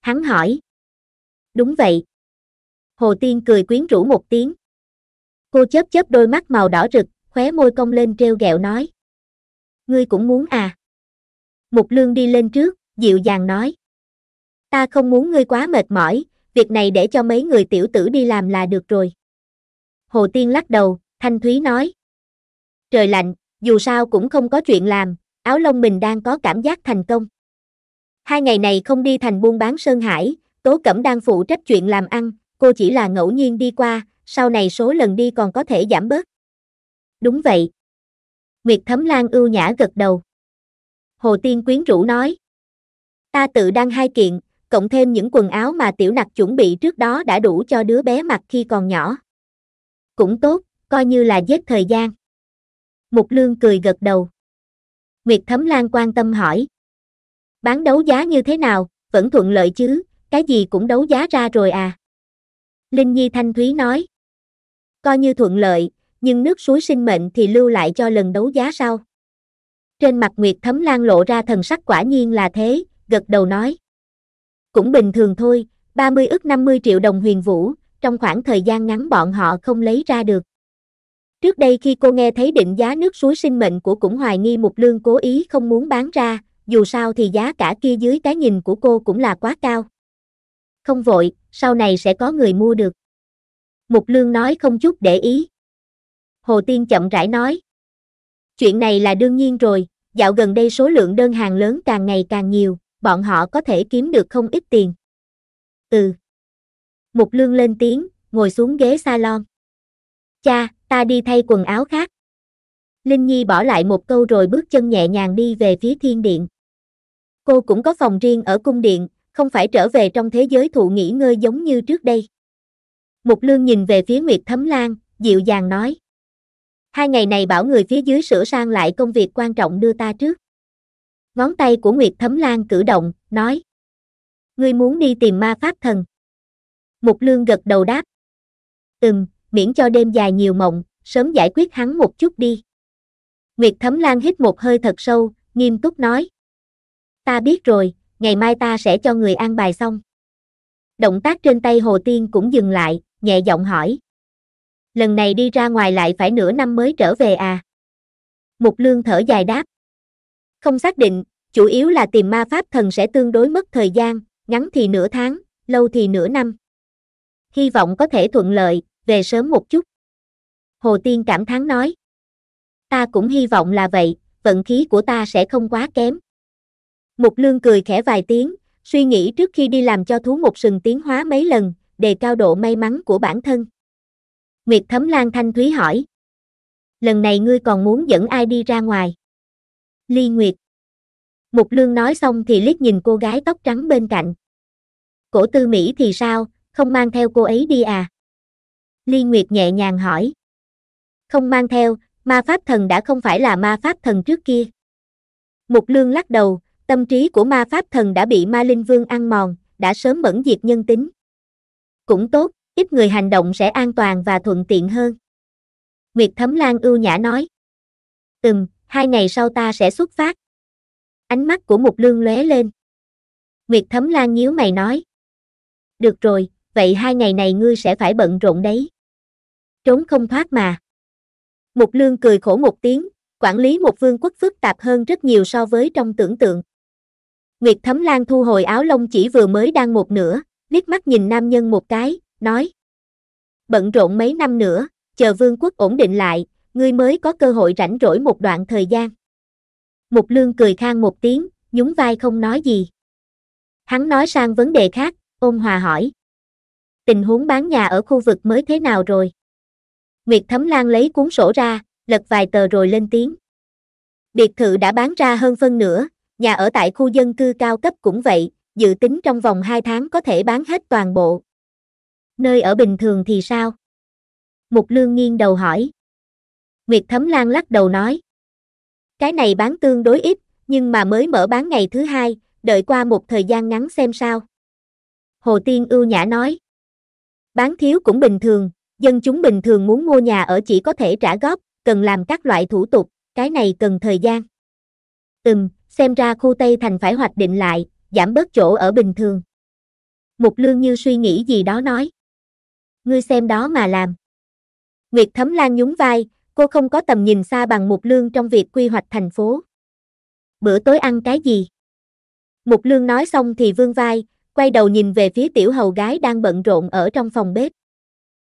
Hắn hỏi. Đúng vậy. Hồ Tiên cười quyến rũ một tiếng. Cô chớp chớp đôi mắt màu đỏ rực, khóe môi cong lên treo gẹo nói. Ngươi cũng muốn à? Mục Lương đi lên trước, dịu dàng nói. Ta không muốn ngươi quá mệt mỏi, việc này để cho mấy người tiểu tử đi làm là được rồi. Hồ Tiên lắc đầu, Thanh Thúy nói. Trời lạnh, dù sao cũng không có chuyện làm, áo lông mình đang có cảm giác thành công. Hai ngày này không đi thành buôn bán Sơn Hải, Tố Cẩm đang phụ trách chuyện làm ăn, cô chỉ là ngẫu nhiên đi qua, sau này số lần đi còn có thể giảm bớt. Đúng vậy. Nguyệt Thấm Lan ưu nhã gật đầu. Hồ Tiên quyến rũ nói. Ta tự đăng hai kiện, cộng thêm những quần áo mà tiểu nặc chuẩn bị trước đó đã đủ cho đứa bé mặc khi còn nhỏ. Cũng tốt, coi như là giết thời gian. Mục Lương cười gật đầu. Nguyệt Thấm Lan quan tâm hỏi. Bán đấu giá như thế nào, vẫn thuận lợi chứ, cái gì cũng đấu giá ra rồi à? Linh Nhi Thanh Thúy nói. Coi như thuận lợi, nhưng nước suối sinh mệnh thì lưu lại cho lần đấu giá sau. Trên mặt Nguyệt Thấm Lan lộ ra thần sắc quả nhiên là thế, gật đầu nói. Cũng bình thường thôi, 30 ức 50 triệu đồng huyền vũ, trong khoảng thời gian ngắn bọn họ không lấy ra được. Trước đây khi cô nghe thấy định giá nước suối sinh mệnh của cũng hoài nghi một lương cố ý không muốn bán ra, dù sao thì giá cả kia dưới cái nhìn của cô cũng là quá cao. Không vội, sau này sẽ có người mua được. Mục lương nói không chút để ý. Hồ Tiên chậm rãi nói. Chuyện này là đương nhiên rồi, dạo gần đây số lượng đơn hàng lớn càng ngày càng nhiều, bọn họ có thể kiếm được không ít tiền. Ừ. Mục lương lên tiếng, ngồi xuống ghế salon. Cha, ta đi thay quần áo khác. Linh Nhi bỏ lại một câu rồi bước chân nhẹ nhàng đi về phía thiên điện. Cô cũng có phòng riêng ở cung điện, không phải trở về trong thế giới thụ nghỉ ngơi giống như trước đây. Mục Lương nhìn về phía Nguyệt Thấm Lan, dịu dàng nói. Hai ngày này bảo người phía dưới sửa sang lại công việc quan trọng đưa ta trước. Ngón tay của Nguyệt Thấm Lan cử động, nói. Ngươi muốn đi tìm ma pháp thần. Mục Lương gật đầu đáp. Ừm, miễn cho đêm dài nhiều mộng, sớm giải quyết hắn một chút đi. Nguyệt Thấm Lan hít một hơi thật sâu, nghiêm túc nói. Ta biết rồi, ngày mai ta sẽ cho người an bài xong. Động tác trên tay Hồ Tiên cũng dừng lại, nhẹ giọng hỏi. Lần này đi ra ngoài lại phải nửa năm mới trở về à? Mục Lương thở dài đáp. Không xác định, chủ yếu là tìm ma pháp thần sẽ tương đối mất thời gian, ngắn thì nửa tháng, lâu thì nửa năm. Hy vọng có thể thuận lợi, về sớm một chút. Hồ Tiên cảm thán nói. Ta cũng hy vọng là vậy, vận khí của ta sẽ không quá kém. Mục Lương cười khẽ vài tiếng, suy nghĩ trước khi đi làm cho thú một sừng tiến hóa mấy lần, đề cao độ may mắn của bản thân. Nguyệt Thấm Lan Thanh Thúy hỏi. Lần này ngươi còn muốn dẫn ai đi ra ngoài? Ly Nguyệt. Mục Lương nói xong thì liếc nhìn cô gái tóc trắng bên cạnh. Cổ tư Mỹ thì sao, không mang theo cô ấy đi à? Ly Nguyệt nhẹ nhàng hỏi. Không mang theo, ma pháp thần đã không phải là ma pháp thần trước kia. Mục Lương lắc đầu, tâm trí của ma pháp thần đã bị ma linh vương ăn mòn, đã sớm mẫn diệt nhân tính. Cũng tốt, ít người hành động sẽ an toàn và thuận tiện hơn. Nguyệt Thấm Lan ưu nhã nói. Ừm, hai ngày sau ta sẽ xuất phát. Ánh mắt của Mục Lương lóe lên. Nguyệt Thấm Lan nhíu mày nói. Được rồi, vậy hai ngày này ngươi sẽ phải bận rộn đấy. Trốn không thoát mà. Mục Lương cười khổ một tiếng, quản lý một vương quốc phức tạp hơn rất nhiều so với trong tưởng tượng. Nguyệt Thấm Lan thu hồi áo lông chỉ vừa mới đang một nửa, liếc mắt nhìn nam nhân một cái, nói. Bận rộn mấy năm nữa, chờ vương quốc ổn định lại, ngươi mới có cơ hội rảnh rỗi một đoạn thời gian. Mục Lương cười khang một tiếng, nhún vai không nói gì. Hắn nói sang vấn đề khác, ôn hòa hỏi. Tình huống bán nhà ở khu vực mới thế nào rồi? Nguyệt Thấm Lan lấy cuốn sổ ra, lật vài tờ rồi lên tiếng. Biệt thự đã bán ra hơn phân nửa, nhà ở tại khu dân cư cao cấp cũng vậy, dự tính trong vòng 2 tháng có thể bán hết toàn bộ. Nơi ở bình thường thì sao? Mục Lương nghiêng đầu hỏi. Nguyệt Thấm Lan lắc đầu nói. Cái này bán tương đối ít, nhưng mà mới mở bán ngày thứ hai, đợi qua một thời gian ngắn xem sao. Hồ Tiên ưu nhã nói. Bán thiếu cũng bình thường, dân chúng bình thường muốn mua nhà ở chỉ có thể trả góp, cần làm các loại thủ tục, cái này cần thời gian. Ừm, xem ra khu Tây Thành phải hoạch định lại, giảm bớt chỗ ở bình thường. Mục Lương như suy nghĩ gì đó nói. Ngươi xem đó mà làm. Nguyệt Thấm Lan nhún vai, cô không có tầm nhìn xa bằng Mục Lương trong việc quy hoạch thành phố. Bữa tối ăn cái gì? Mục Lương nói xong thì vương vai, quay đầu nhìn về phía tiểu hầu gái đang bận rộn ở trong phòng bếp.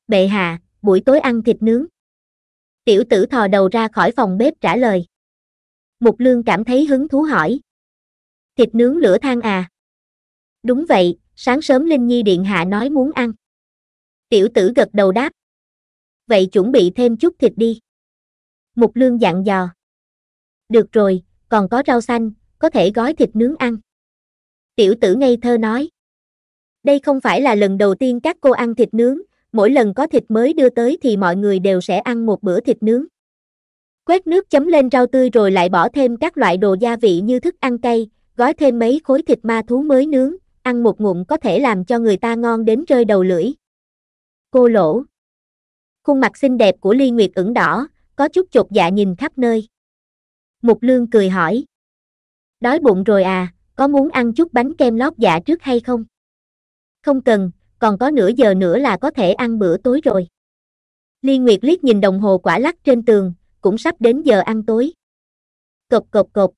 Bệ hạ, buổi tối ăn thịt nướng. Tiểu tử thò đầu ra khỏi phòng bếp trả lời. Mục Lương cảm thấy hứng thú hỏi. Thịt nướng lửa than à? Đúng vậy, sáng sớm Linh Nhi Điện Hạ nói muốn ăn. Tiểu tử gật đầu đáp. Vậy chuẩn bị thêm chút thịt đi. Mục Lương dặn dò. Được rồi, còn có rau xanh, có thể gói thịt nướng ăn. Tiểu tử ngây thơ nói. Đây không phải là lần đầu tiên các cô ăn thịt nướng, mỗi lần có thịt mới đưa tới thì mọi người đều sẽ ăn một bữa thịt nướng. Quét nước chấm lên rau tươi rồi lại bỏ thêm các loại đồ gia vị như thức ăn cay, gói thêm mấy khối thịt ma thú mới nướng, ăn một ngụm có thể làm cho người ta ngon đến rơi đầu lưỡi. Cô lỗ. Khuôn mặt xinh đẹp của Ly Nguyệt ửng đỏ, có chút chột dạ nhìn khắp nơi. Mục Lương cười hỏi. Đói bụng rồi à, có muốn ăn chút bánh kem lót dạ trước hay không? Không cần, còn có nửa giờ nữa là có thể ăn bữa tối rồi. Ly Nguyệt liếc nhìn đồng hồ quả lắc trên tường, cũng sắp đến giờ ăn tối. Cộp cộp cộp.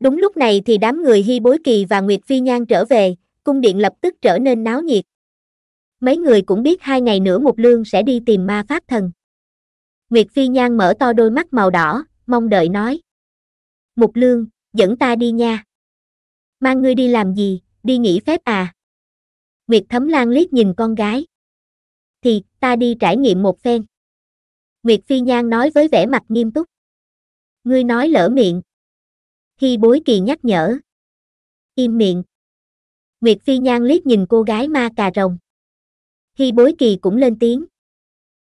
Đúng lúc này thì đám người Hy Bối Kỳ và Nguyệt Phi Nhan trở về, cung điện lập tức trở nên náo nhiệt. Mấy người cũng biết hai ngày nữa Mục Lương sẽ đi tìm ma pháp thần. Nguyệt Phi Nhan mở to đôi mắt màu đỏ, mong đợi nói. Mục Lương, dẫn ta đi nha. Mang ngươi đi làm gì, đi nghỉ phép à? Nguyệt Thấm Lan liếc nhìn con gái. Thì, ta đi trải nghiệm một phen. Nguyệt Phi Nhan nói với vẻ mặt nghiêm túc. Ngươi nói lỡ miệng. Khi bối kỳ nhắc nhở. Im miệng. Nguyệt Phi Nhan liếc nhìn cô gái ma cà rồng. Khi bối kỳ cũng lên tiếng.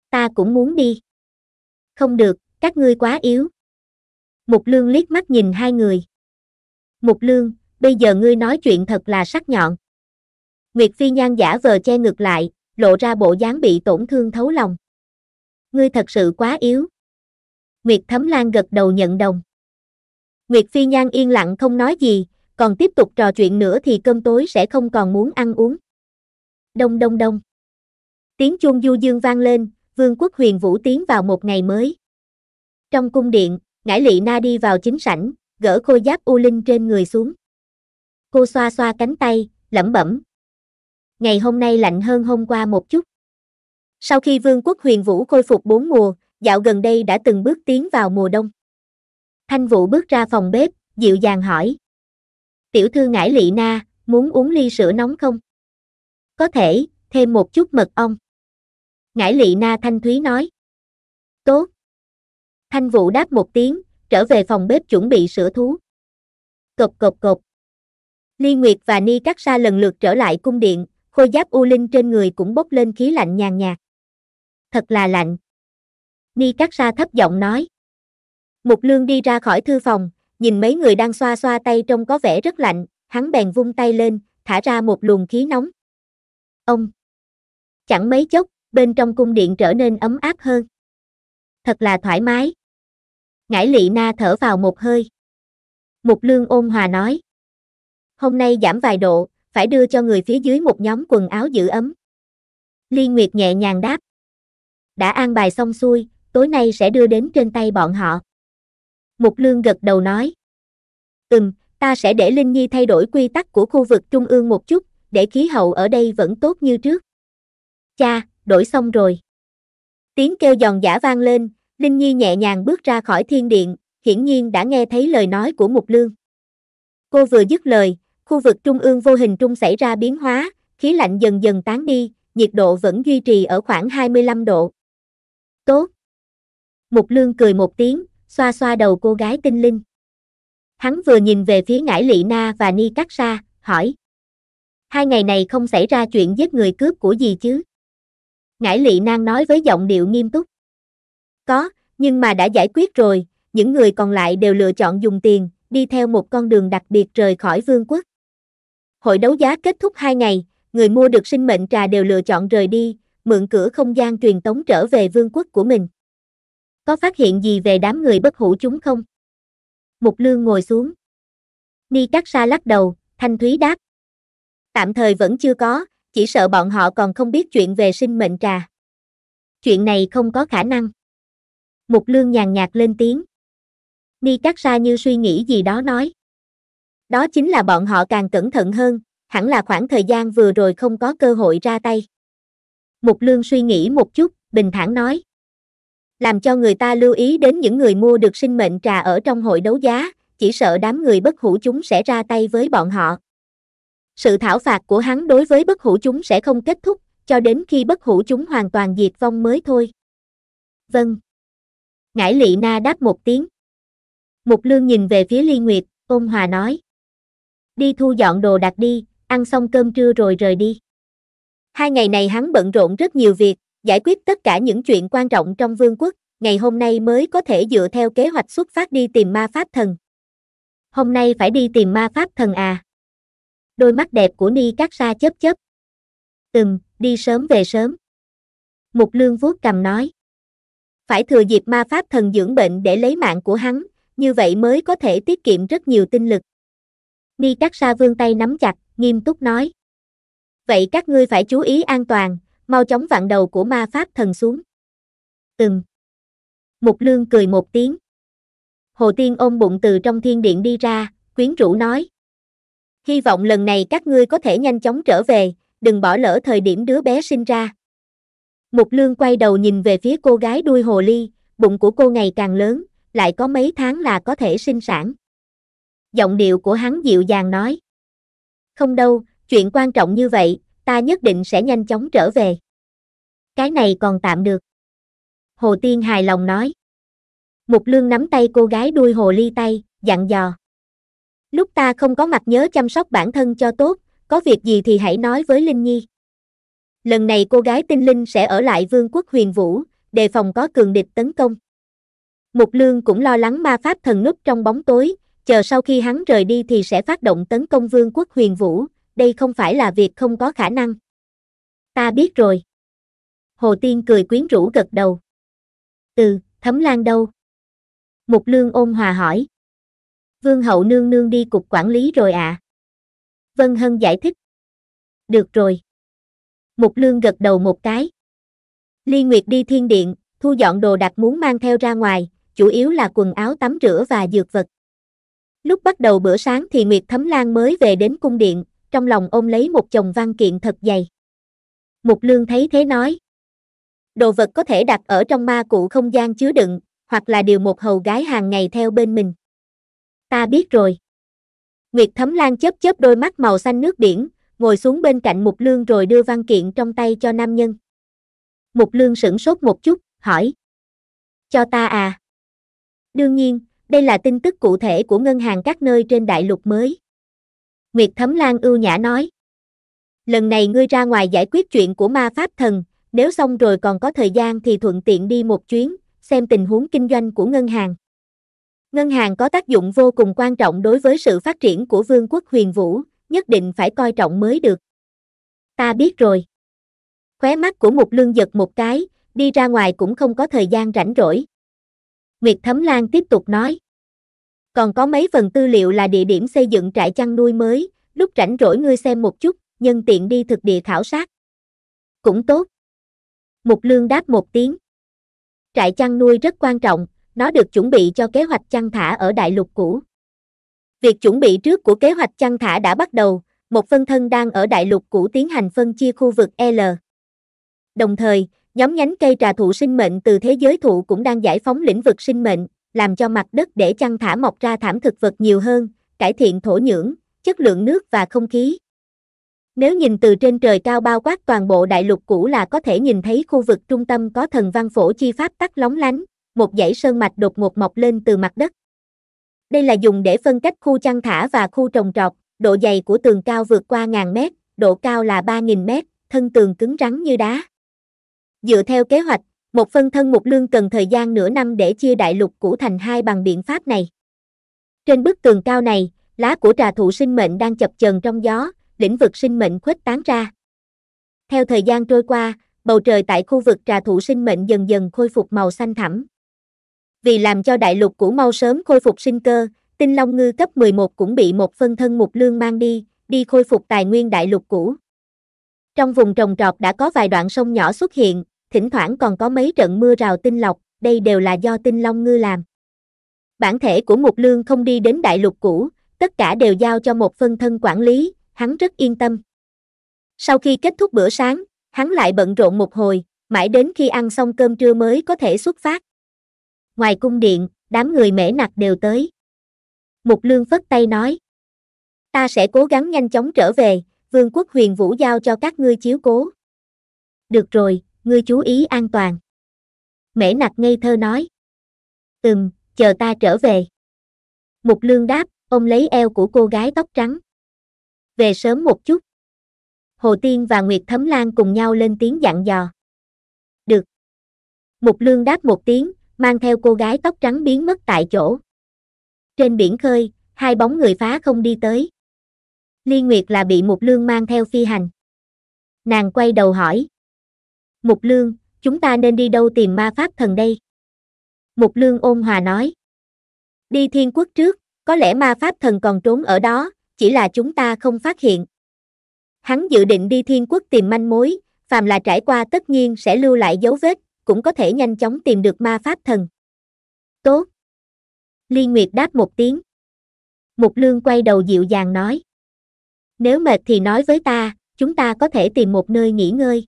Ta cũng muốn đi. Không được, các ngươi quá yếu. Mục Lương liếc mắt nhìn hai người. Mục Lương, bây giờ ngươi nói chuyện thật là sắc nhọn. Nguyệt Phi Nhan giả vờ che ngược lại, lộ ra bộ dáng bị tổn thương thấu lòng. Ngươi thật sự quá yếu. Nguyệt Thấm Lan gật đầu nhận đồng. Nguyệt Phi Nhan yên lặng không nói gì, còn tiếp tục trò chuyện nữa thì cơm tối sẽ không còn muốn ăn uống. Đông đông đông. Tiếng chuông du dương vang lên, vương quốc huyền vũ tiến vào một ngày mới. Trong cung điện, ngải lị na đi vào chính sảnh, gỡ khôi giáp u linh trên người xuống. Cô xoa xoa cánh tay, lẩm bẩm. Ngày hôm nay lạnh hơn hôm qua một chút. Sau khi vương quốc huyền vũ khôi phục bốn mùa, dạo gần đây đã từng bước tiến vào mùa đông. Thanh Vũ bước ra phòng bếp, dịu dàng hỏi. Tiểu thư ngải lị na, muốn uống ly sữa nóng không? Có thể, thêm một chút mật ong. Ngải lị na thanh thúy nói. Tốt. Thanh Vũ đáp một tiếng, trở về phòng bếp chuẩn bị sữa thú. Cộc cộc cộc. Ly Nguyệt và Ni Cắt Sa lần lượt trở lại cung điện, khôi giáp u linh trên người cũng bốc lên khí lạnh nhàn nhạt. Thật là lạnh. Ni Cắt Sa thấp giọng nói. Mục Lương đi ra khỏi thư phòng, nhìn mấy người đang xoa xoa tay trông có vẻ rất lạnh, hắn bèn vung tay lên, thả ra một luồng khí nóng. Ông! Chẳng mấy chốc, bên trong cung điện trở nên ấm áp hơn. Thật là thoải mái. Ngải lị na thở vào một hơi. Mục lương ôn hòa nói. Hôm nay giảm vài độ, phải đưa cho người phía dưới một nhóm quần áo giữ ấm. Liên Nguyệt nhẹ nhàng đáp. Đã an bài xong xuôi, tối nay sẽ đưa đến trên tay bọn họ. Mục Lương gật đầu nói. Ừm, ta sẽ để Linh Nhi thay đổi quy tắc của khu vực trung ương một chút, để khí hậu ở đây vẫn tốt như trước. Cha, đổi xong rồi. Tiếng kêu giòn giả vang lên, Linh Nhi nhẹ nhàng bước ra khỏi thiên điện, hiển nhiên đã nghe thấy lời nói của Mục Lương. Cô vừa dứt lời, khu vực trung ương vô hình trung xảy ra biến hóa, khí lạnh dần dần tán đi, nhiệt độ vẫn duy trì ở khoảng 25 độ. Tốt. Mục Lương cười một tiếng, xoa xoa đầu cô gái tinh linh. Hắn vừa nhìn về phía ngải lị na và ni Cát sa, hỏi. Hai ngày này không xảy ra chuyện giết người cướp của gì chứ? Ngải Lị Nang nói với giọng điệu nghiêm túc. Có, nhưng mà đã giải quyết rồi, những người còn lại đều lựa chọn dùng tiền, đi theo một con đường đặc biệt rời khỏi vương quốc. Hội đấu giá kết thúc hai ngày, người mua được sinh mệnh trà đều lựa chọn rời đi, mượn cửa không gian truyền tống trở về vương quốc của mình. Có phát hiện gì về đám người bất hủ chúng không? Mục Lương ngồi xuống. Ni Cát Sa lắc đầu, Thanh Thúy đáp. Tạm thời vẫn chưa có, chỉ sợ bọn họ còn không biết chuyện về sinh mệnh trà. Chuyện này không có khả năng. Mục Lương nhàn nhạt lên tiếng. Ni Cát ra như suy nghĩ gì đó nói. Đó chính là bọn họ càng cẩn thận hơn, hẳn là khoảng thời gian vừa rồi không có cơ hội ra tay. Mục Lương suy nghĩ một chút, bình thản nói. Làm cho người ta lưu ý đến những người mua được sinh mệnh trà ở trong hội đấu giá, chỉ sợ đám người bất hủ chúng sẽ ra tay với bọn họ. Sự thảo phạt của hắn đối với bất hủ chúng sẽ không kết thúc, cho đến khi bất hủ chúng hoàn toàn diệt vong mới thôi. Vâng. Ngải Lị Na đáp một tiếng. Mục Lương nhìn về phía Ly Nguyệt, ôn hòa nói. Đi thu dọn đồ đạc đi, ăn xong cơm trưa rồi rời đi. Hai ngày này hắn bận rộn rất nhiều việc, giải quyết tất cả những chuyện quan trọng trong vương quốc, ngày hôm nay mới có thể dựa theo kế hoạch xuất phát đi tìm ma pháp thần. Hôm nay phải đi tìm ma pháp thần à? Đôi mắt đẹp của Ni Cát Sa chớp chớp. Ừm, đi sớm về sớm. Mục Lương vuốt cầm nói. Phải thừa dịp ma pháp thần dưỡng bệnh để lấy mạng của hắn, như vậy mới có thể tiết kiệm rất nhiều tinh lực. Ni Cát Sa vươn tay nắm chặt, nghiêm túc nói. Vậy các ngươi phải chú ý an toàn, mau chóng vặn đầu của ma pháp thần xuống. Ừm. Mục Lương cười một tiếng. Hồ Tiên ôm bụng từ trong thiên điện đi ra, quyến rũ nói. Hy vọng lần này các ngươi có thể nhanh chóng trở về, đừng bỏ lỡ thời điểm đứa bé sinh ra. Mục Lương quay đầu nhìn về phía cô gái đuôi hồ ly, bụng của cô ngày càng lớn, lại có mấy tháng là có thể sinh sản. Giọng điệu của hắn dịu dàng nói. Không đâu, chuyện quan trọng như vậy, ta nhất định sẽ nhanh chóng trở về. Cái này còn tạm được. Hồ Tiên hài lòng nói. Mục Lương nắm tay cô gái đuôi hồ ly tay, dặn dò. Lúc ta không có mặt nhớ chăm sóc bản thân cho tốt, có việc gì thì hãy nói với Linh Nhi. Lần này cô gái tinh linh sẽ ở lại vương quốc huyền vũ, đề phòng có cường địch tấn công. Mục Lương cũng lo lắng ma pháp thần núp trong bóng tối, chờ sau khi hắn rời đi thì sẽ phát động tấn công vương quốc huyền vũ, đây không phải là việc không có khả năng. Ta biết rồi. Hồ Tiên cười quyến rũ gật đầu. Ừ, thấm lan đâu? Mục Lương ôn hòa hỏi. Vương hậu nương nương đi cục quản lý rồi ạ. À? Vân Hân giải thích. Được rồi. Mục Lương gật đầu một cái. Ly Nguyệt đi thiên điện, thu dọn đồ đạc muốn mang theo ra ngoài, chủ yếu là quần áo tắm rửa và dược vật. Lúc bắt đầu bữa sáng thì Nguyệt Thấm Lan mới về đến cung điện, trong lòng ôm lấy một chồng văn kiện thật dày. Mục Lương thấy thế nói. Đồ vật có thể đặt ở trong ma cụ không gian chứa đựng, hoặc là điều một hầu gái hàng ngày theo bên mình. Ta biết rồi. Nguyệt Thấm Lan chớp chớp đôi mắt màu xanh nước biển, ngồi xuống bên cạnh Mục Lương rồi đưa văn kiện trong tay cho nam nhân. Mục Lương sửng sốt một chút, hỏi. Cho ta à? Đương nhiên, đây là tin tức cụ thể của ngân hàng các nơi trên đại lục mới. Nguyệt Thấm Lan ưu nhã nói. Lần này ngươi ra ngoài giải quyết chuyện của ma pháp thần, nếu xong rồi còn có thời gian thì thuận tiện đi một chuyến, xem tình huống kinh doanh của ngân hàng. Ngân hàng có tác dụng vô cùng quan trọng đối với sự phát triển của vương quốc huyền vũ, nhất định phải coi trọng mới được. Ta biết rồi. Khóe mắt của Mục lương giật một cái, đi ra ngoài cũng không có thời gian rảnh rỗi. Nguyệt Thấm Lan tiếp tục nói. Còn có mấy phần tư liệu là địa điểm xây dựng trại chăn nuôi mới, lúc rảnh rỗi ngươi xem một chút, nhân tiện đi thực địa khảo sát. Cũng tốt. Mục Lương đáp một tiếng. Trại chăn nuôi rất quan trọng, nó được chuẩn bị cho kế hoạch chăn thả ở đại lục cũ. Việc chuẩn bị trước của kế hoạch chăn thả đã bắt đầu, một phân thân đang ở đại lục cũ tiến hành phân chia khu vực L. Đồng thời, nhóm nhánh cây trà thụ sinh mệnh từ thế giới thụ cũng đang giải phóng lĩnh vực sinh mệnh, làm cho mặt đất để chăn thả mọc ra thảm thực vật nhiều hơn, cải thiện thổ nhưỡng, chất lượng nước và không khí. Nếu nhìn từ trên trời cao bao quát toàn bộ đại lục cũ là có thể nhìn thấy khu vực trung tâm có thần văn phổ chi pháp tắc lóng lánh, một dãy sơn mạch đột ngột mọc lên từ mặt đất. Đây là dùng để phân cách khu chăn thả và khu trồng trọt, độ dày của tường cao vượt qua ngàn mét, độ cao là 3.000 mét, thân tường cứng rắn như đá. Dựa theo kế hoạch, một phân thân một lương cần thời gian nửa năm để chia đại lục cũ thành hai bằng biện pháp này. Trên bức tường cao này, lá của trà thụ sinh mệnh đang chập chờn trong gió, lĩnh vực sinh mệnh khuếch tán ra. Theo thời gian trôi qua, bầu trời tại khu vực trà thụ sinh mệnh dần dần khôi phục màu xanh thẳm. Vì làm cho đại lục cũ mau sớm khôi phục sinh cơ, tinh long ngư cấp 11 cũng bị một phân thân mục lương mang đi, đi khôi phục tài nguyên đại lục cũ. Trong vùng trồng trọt đã có vài đoạn sông nhỏ xuất hiện, thỉnh thoảng còn có mấy trận mưa rào tinh lọc, đây đều là do tinh long ngư làm. Bản thể của Mục Lương không đi đến đại lục cũ, tất cả đều giao cho một phân thân quản lý, hắn rất yên tâm. Sau khi kết thúc bữa sáng, hắn lại bận rộn một hồi, mãi đến khi ăn xong cơm trưa mới có thể xuất phát. Ngoài cung điện, đám người mễ nặc đều tới. Mục Lương phất tay nói. Ta sẽ cố gắng nhanh chóng trở về, vương quốc huyền vũ giao cho các ngươi chiếu cố. Được rồi, ngươi chú ý an toàn. Mễ nặc ngây thơ nói. Ừm, chờ ta trở về. Mục lương đáp, ông lấy eo của cô gái tóc trắng. Về sớm một chút. Hồ Tiên và Nguyệt Thấm Lan cùng nhau lên tiếng dặn dò. Được. Mục lương đáp một tiếng, mang theo cô gái tóc trắng biến mất tại chỗ. Trên biển khơi, hai bóng người phá không đi tới. Liên Nguyệt là bị Mục Lương mang theo phi hành. Nàng quay đầu hỏi. Mục Lương, chúng ta nên đi đâu tìm ma pháp thần đây? Mục Lương ôn hòa nói. Đi thiên quốc trước, có lẽ ma pháp thần còn trốn ở đó, chỉ là chúng ta không phát hiện. Hắn dự định đi thiên quốc tìm manh mối, phàm là trải qua tất nhiên sẽ lưu lại dấu vết, cũng có thể nhanh chóng tìm được ma pháp thần. Tốt. Liên Nguyệt đáp một tiếng. Mục Lương quay đầu dịu dàng nói. Nếu mệt thì nói với ta, chúng ta có thể tìm một nơi nghỉ ngơi.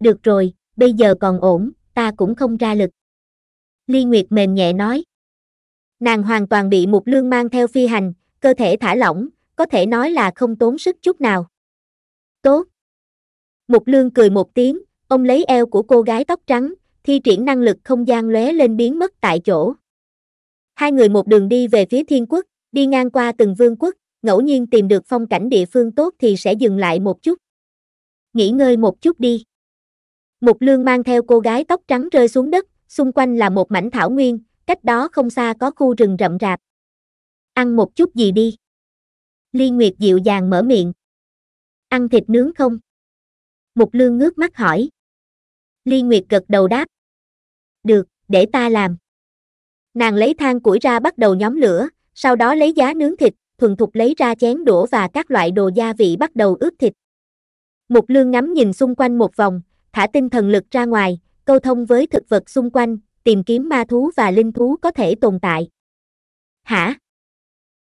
Được rồi, bây giờ còn ổn, ta cũng không ra lực. Ly Nguyệt mềm nhẹ nói. Nàng hoàn toàn bị Mục Lương mang theo phi hành, cơ thể thả lỏng, có thể nói là không tốn sức chút nào. Tốt. Mục Lương cười một tiếng, ông lấy eo của cô gái tóc trắng, thi triển năng lực không gian lóe lên biến mất tại chỗ. Hai người một đường đi về phía thiên quốc, đi ngang qua từng vương quốc, ngẫu nhiên tìm được phong cảnh địa phương tốt thì sẽ dừng lại một chút. Nghỉ ngơi một chút đi. Mục lương mang theo cô gái tóc trắng rơi xuống đất, xung quanh là một mảnh thảo nguyên, cách đó không xa có khu rừng rậm rạp. Ăn một chút gì đi. Ly Nguyệt dịu dàng mở miệng. Ăn thịt nướng không? Mục lương ngước mắt hỏi. Ly Nguyệt gật đầu đáp. Được, để ta làm. Nàng lấy than củi ra bắt đầu nhóm lửa, sau đó lấy giá nướng thịt, thuần thục lấy ra chén đũa và các loại đồ gia vị bắt đầu ướp thịt. Mục lương ngắm nhìn xung quanh một vòng, thả tinh thần lực ra ngoài, câu thông với thực vật xung quanh, tìm kiếm ma thú và linh thú có thể tồn tại. Hả?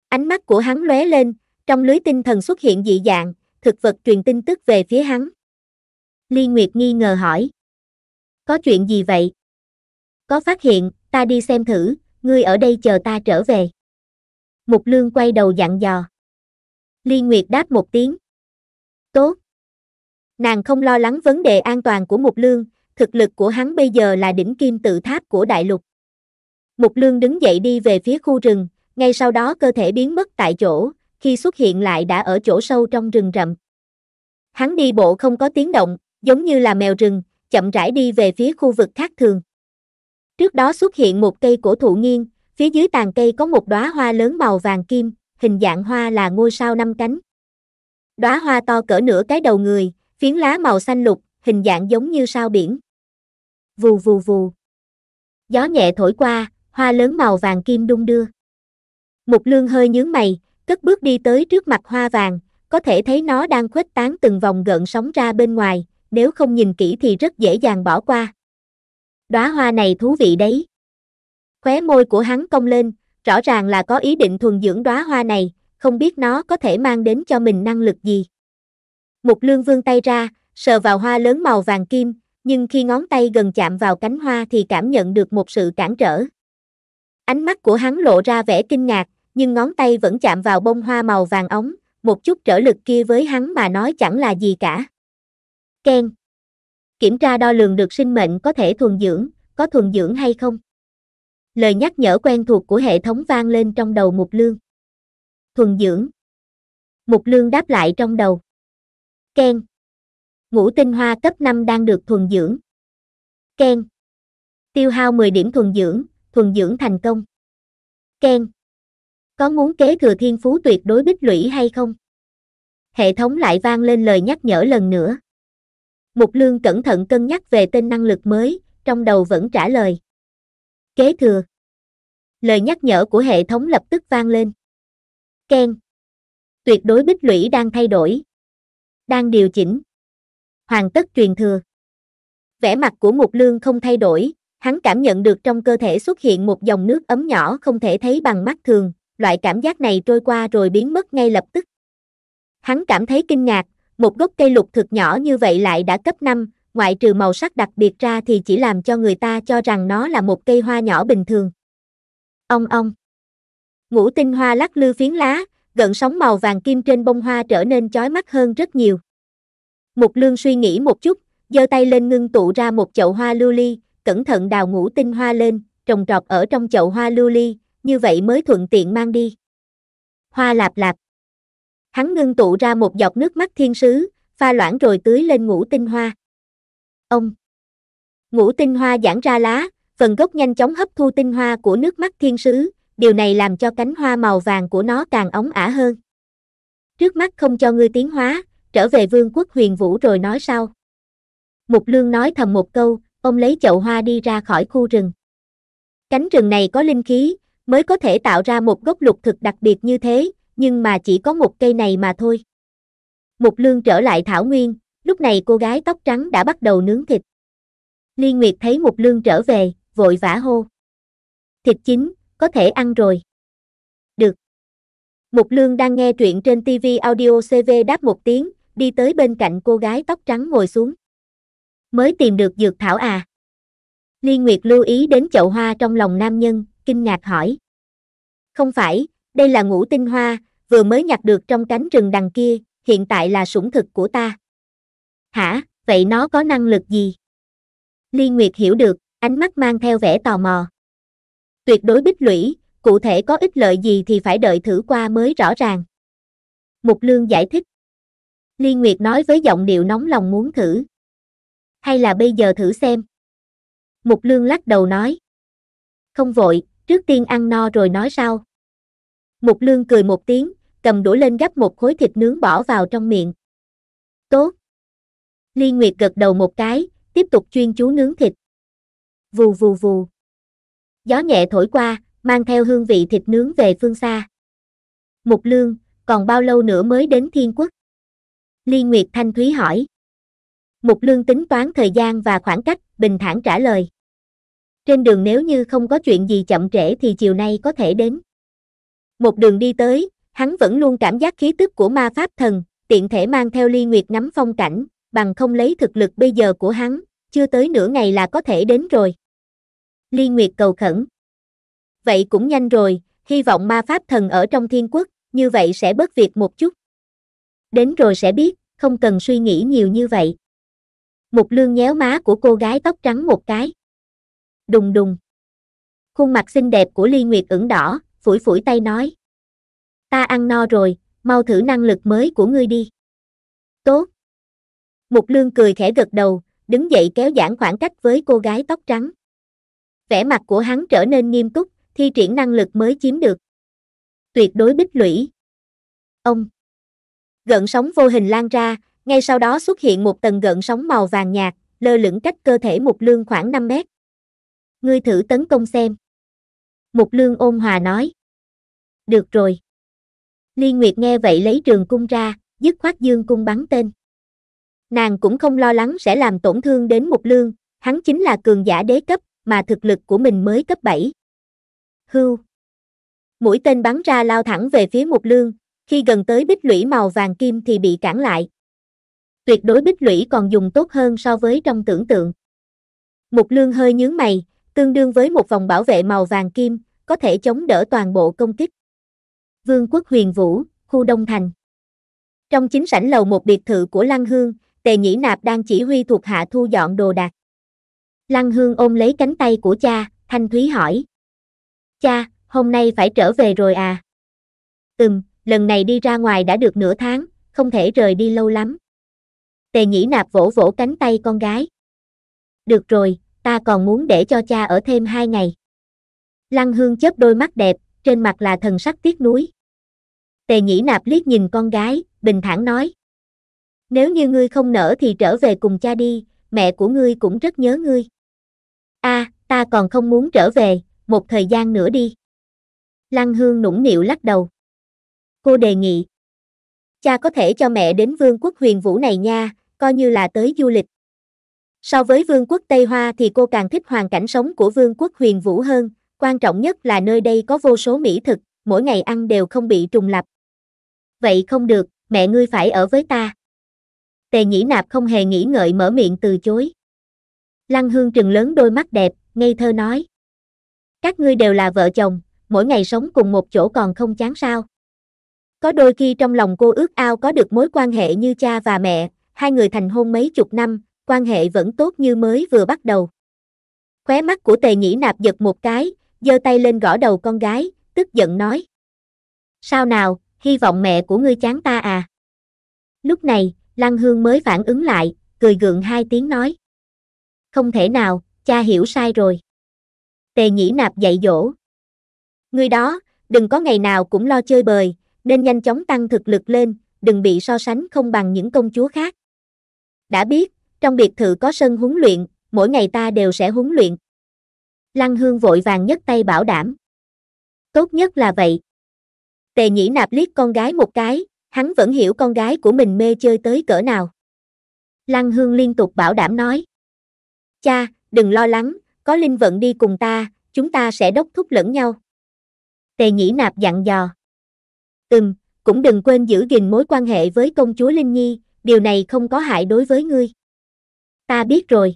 Ánh mắt của hắn lóe lên, trong lưới tinh thần xuất hiện dị dạng, thực vật truyền tin tức về phía hắn. Ly Nguyệt nghi ngờ hỏi. Có chuyện gì vậy? Có phát hiện, ta đi xem thử, ngươi ở đây chờ ta trở về. Mục Lương quay đầu dặn dò. Ly Nguyệt đáp một tiếng. Tốt. Nàng không lo lắng vấn đề an toàn của Mục Lương, thực lực của hắn bây giờ là đỉnh kim tự tháp của đại lục. Mục Lương đứng dậy đi về phía khu rừng, ngay sau đó cơ thể biến mất tại chỗ, khi xuất hiện lại đã ở chỗ sâu trong rừng rậm. Hắn đi bộ không có tiếng động, giống như là mèo rừng, chậm rãi đi về phía khu vực khác thường. Trước đó xuất hiện một cây cổ thụ nghiêng, phía dưới tàn cây có một đóa hoa lớn màu vàng kim, hình dạng hoa là ngôi sao năm cánh. Đóa hoa to cỡ nửa cái đầu người, phiến lá màu xanh lục, hình dạng giống như sao biển. Vù vù vù. Gió nhẹ thổi qua, hoa lớn màu vàng kim đung đưa. Mục lương hơi nhướng mày, cất bước đi tới trước mặt hoa vàng, có thể thấy nó đang khuếch tán từng vòng gợn sóng ra bên ngoài, nếu không nhìn kỹ thì rất dễ dàng bỏ qua. Đóa hoa này thú vị đấy. Khóe môi của hắn cong lên, rõ ràng là có ý định thuần dưỡng đóa hoa này, không biết nó có thể mang đến cho mình năng lực gì. Mục lương vương tay ra, sờ vào hoa lớn màu vàng kim, nhưng khi ngón tay gần chạm vào cánh hoa thì cảm nhận được một sự cản trở. Ánh mắt của hắn lộ ra vẻ kinh ngạc, nhưng ngón tay vẫn chạm vào bông hoa màu vàng ống, một chút trở lực kia với hắn mà nói chẳng là gì cả. Ken. Kiểm tra đo lường được sinh mệnh có thể thuần dưỡng, có thuần dưỡng hay không? Lời nhắc nhở quen thuộc của hệ thống vang lên trong đầu Mục Lương. Thuần dưỡng. Mục Lương đáp lại trong đầu. Ken. Ngũ tinh hoa cấp 5 đang được thuần dưỡng. Ken. Tiêu hao 10 điểm thuần dưỡng, thuần dưỡng thành công. Ken. Có muốn kế thừa thiên phú tuyệt đối bích lũy hay không? Hệ thống lại vang lên lời nhắc nhở lần nữa. Mục Lương cẩn thận cân nhắc về tên năng lực mới, trong đầu vẫn trả lời. Kế thừa. Lời nhắc nhở của hệ thống lập tức vang lên. Ken. Tuyệt đối bích lũy đang thay đổi. Đang điều chỉnh. Hoàn tất truyền thừa. Vẻ mặt của Mục Lương không thay đổi, hắn cảm nhận được trong cơ thể xuất hiện một dòng nước ấm nhỏ không thể thấy bằng mắt thường, loại cảm giác này trôi qua rồi biến mất ngay lập tức. Hắn cảm thấy kinh ngạc, một gốc cây lục thực nhỏ như vậy lại đã cấp 5, ngoại trừ màu sắc đặc biệt ra thì chỉ làm cho người ta cho rằng nó là một cây hoa nhỏ bình thường. ông ông Ngũ tinh hoa lắc lư phiến lá, gợn sóng màu vàng kim trên bông hoa trở nên chói mắt hơn rất nhiều. Mục lương suy nghĩ một chút, giơ tay lên ngưng tụ ra một chậu hoa lưu ly, cẩn thận đào ngũ tinh hoa lên, trồng trọt ở trong chậu hoa lưu ly, như vậy mới thuận tiện mang đi. Hoa lạp lạp. Hắn ngưng tụ ra một giọt nước mắt thiên sứ, pha loãng rồi tưới lên ngũ tinh hoa. Ông. Ngũ tinh hoa giãn ra lá, phần gốc nhanh chóng hấp thu tinh hoa của nước mắt thiên sứ, điều này làm cho cánh hoa màu vàng của nó càng ống ả hơn. Trước mắt không cho ngươi tiến hóa, trở về vương quốc huyền vũ rồi nói sau. Mục lương nói thầm một câu, ông lấy chậu hoa đi ra khỏi khu rừng. Cánh rừng này có linh khí, mới có thể tạo ra một gốc lục thực đặc biệt như thế, nhưng mà chỉ có một cây này mà thôi. Mục lương trở lại thảo nguyên, lúc này cô gái tóc trắng đã bắt đầu nướng thịt. Liên Nguyệt thấy Mục lương trở về, vội vã hô. Thịt chín, có thể ăn rồi. Được. Mục lương đang nghe truyện trên TV audio CV đáp một tiếng, đi tới bên cạnh cô gái tóc trắng ngồi xuống. Mới tìm được dược thảo à? Liên Nguyệt lưu ý đến chậu hoa trong lòng nam nhân, kinh ngạc hỏi. Không phải, đây là ngũ tinh hoa, vừa mới nhặt được trong cánh rừng đằng kia, hiện tại là sủng thực của ta. Hả, vậy nó có năng lực gì? Ly Nguyệt hiểu được, ánh mắt mang theo vẻ tò mò. Tuyệt đối bích lũy, cụ thể có ích lợi gì thì phải đợi thử qua mới rõ ràng. Mục Lương giải thích. Ly Nguyệt nói với giọng điệu nóng lòng muốn thử. Hay là bây giờ thử xem? Mục Lương lắc đầu nói. Không vội, trước tiên ăn no rồi nói sau. Mục Lương cười một tiếng, cầm đũa lên gắp một khối thịt nướng bỏ vào trong miệng. Tốt. Ly Nguyệt gật đầu một cái, tiếp tục chuyên chú nướng thịt. Vù vù vù. Gió nhẹ thổi qua, mang theo hương vị thịt nướng về phương xa. Mục Lương, còn bao lâu nữa mới đến Thiên Quốc? Ly Nguyệt Thanh Thúy hỏi. Mục Lương tính toán thời gian và khoảng cách, bình thản trả lời. Trên đường nếu như không có chuyện gì chậm trễ thì chiều nay có thể đến. Một đường đi tới, hắn vẫn luôn cảm giác khí tức của ma pháp thần, tiện thể mang theo ly nguyệt ngắm phong cảnh, bằng không lấy thực lực bây giờ của hắn, chưa tới nửa ngày là có thể đến rồi. Ly Nguyệt cầu khẩn. Vậy cũng nhanh rồi, hy vọng ma pháp thần ở trong thiên quốc, như vậy sẽ bớt việc một chút. Đến rồi sẽ biết, không cần suy nghĩ nhiều như vậy. Mục lương nhéo má của cô gái tóc trắng một cái. Đùng đùng. Khuôn mặt xinh đẹp của Ly Nguyệt ửng đỏ, phủi phủi tay nói. Ta ăn no rồi, mau thử năng lực mới của ngươi đi. Tốt. Mục lương cười khẽ gật đầu, đứng dậy kéo giãn khoảng cách với cô gái tóc trắng. Vẻ mặt của hắn trở nên nghiêm túc, thi triển năng lực mới chiếm được. Tuyệt đối bích lũy. Ông. Gợn sóng vô hình lan ra, ngay sau đó xuất hiện một tầng gợn sóng màu vàng nhạt, lơ lửng cách cơ thể Mục Lương khoảng 5 mét. Ngươi thử tấn công xem. Mục Lương ôn hòa nói. Được rồi. Liên Nguyệt nghe vậy lấy trường cung ra, dứt khoát dương cung bắn tên. Nàng cũng không lo lắng sẽ làm tổn thương đến Mục Lương, hắn chính là cường giả đế cấp, mà thực lực của mình mới cấp 7. Hưu. Mũi tên bắn ra lao thẳng về phía Mục Lương, khi gần tới bích lũy màu vàng kim thì bị cản lại. Tuyệt đối bích lũy còn dùng tốt hơn so với trong tưởng tượng. Mục Lương hơi nhướng mày, tương đương với một vòng bảo vệ màu vàng kim, có thể chống đỡ toàn bộ công kích. Vương quốc huyền vũ, khu Đông Thành. Trong chính sảnh lầu một biệt thự của Lăng Hương, Tề Nhĩ Nạp đang chỉ huy thuộc hạ thu dọn đồ đạc. Lăng Hương ôm lấy cánh tay của cha, Thanh Thúy hỏi. Cha, hôm nay phải trở về rồi à? Ừm, lần này đi ra ngoài đã được nửa tháng, không thể rời đi lâu lắm. Tề nhĩ nạp vỗ vỗ cánh tay con gái. Được rồi, ta còn muốn để cho cha ở thêm hai ngày. Lăng hương chớp đôi mắt đẹp, trên mặt là thần sắc tiếc nuối. Tề nhĩ nạp liếc nhìn con gái, bình thản nói. Nếu như ngươi không nỡ thì trở về cùng cha đi, mẹ của ngươi cũng rất nhớ ngươi. a ta còn không muốn trở về, một thời gian nữa đi. Lăng hương nũng nịu lắc đầu. Cô đề nghị. Cha có thể cho mẹ đến vương quốc huyền vũ này nha, coi như là tới du lịch. So với vương quốc Tây Hoa thì cô càng thích hoàn cảnh sống của vương quốc huyền vũ hơn, quan trọng nhất là nơi đây có vô số mỹ thực, mỗi ngày ăn đều không bị trùng lặp Vậy không được, mẹ ngươi phải ở với ta. Tề nhĩ nạp không hề nghĩ ngợi mở miệng từ chối. Lăng hương trừng lớn đôi mắt đẹp, ngây thơ nói. Các ngươi đều là vợ chồng, mỗi ngày sống cùng một chỗ còn không chán sao. Có đôi khi trong lòng cô ước ao có được mối quan hệ như cha và mẹ, hai người thành hôn mấy chục năm, quan hệ vẫn tốt như mới vừa bắt đầu. Khóe mắt của tề nhĩ nạp giật một cái, giơ tay lên gõ đầu con gái, tức giận nói. Sao nào, hy vọng mẹ của ngươi chán ta à? Lúc này, Lăng Hương mới phản ứng lại, cười gượng hai tiếng nói. Không thể nào, cha hiểu sai rồi. Tề nhĩ nạp dạy dỗ. Ngươi đó, đừng có ngày nào cũng lo chơi bời, nên nhanh chóng tăng thực lực lên, đừng bị so sánh không bằng những công chúa khác. Đã biết, trong biệt thự có sân huấn luyện, mỗi ngày ta đều sẽ huấn luyện. Lăng Hương vội vàng nhất tay bảo đảm. Tốt nhất là vậy. Tề nhĩ nạp liếc con gái một cái, hắn vẫn hiểu con gái của mình mê chơi tới cỡ nào. Lăng Hương liên tục bảo đảm nói. Cha, đừng lo lắng, có Linh Vận đi cùng ta, chúng ta sẽ đốc thúc lẫn nhau. Tề nhĩ nạp dặn dò. Ừm, cũng đừng quên giữ gìn mối quan hệ với công chúa Linh Nhi, điều này không có hại đối với ngươi. Ta biết rồi.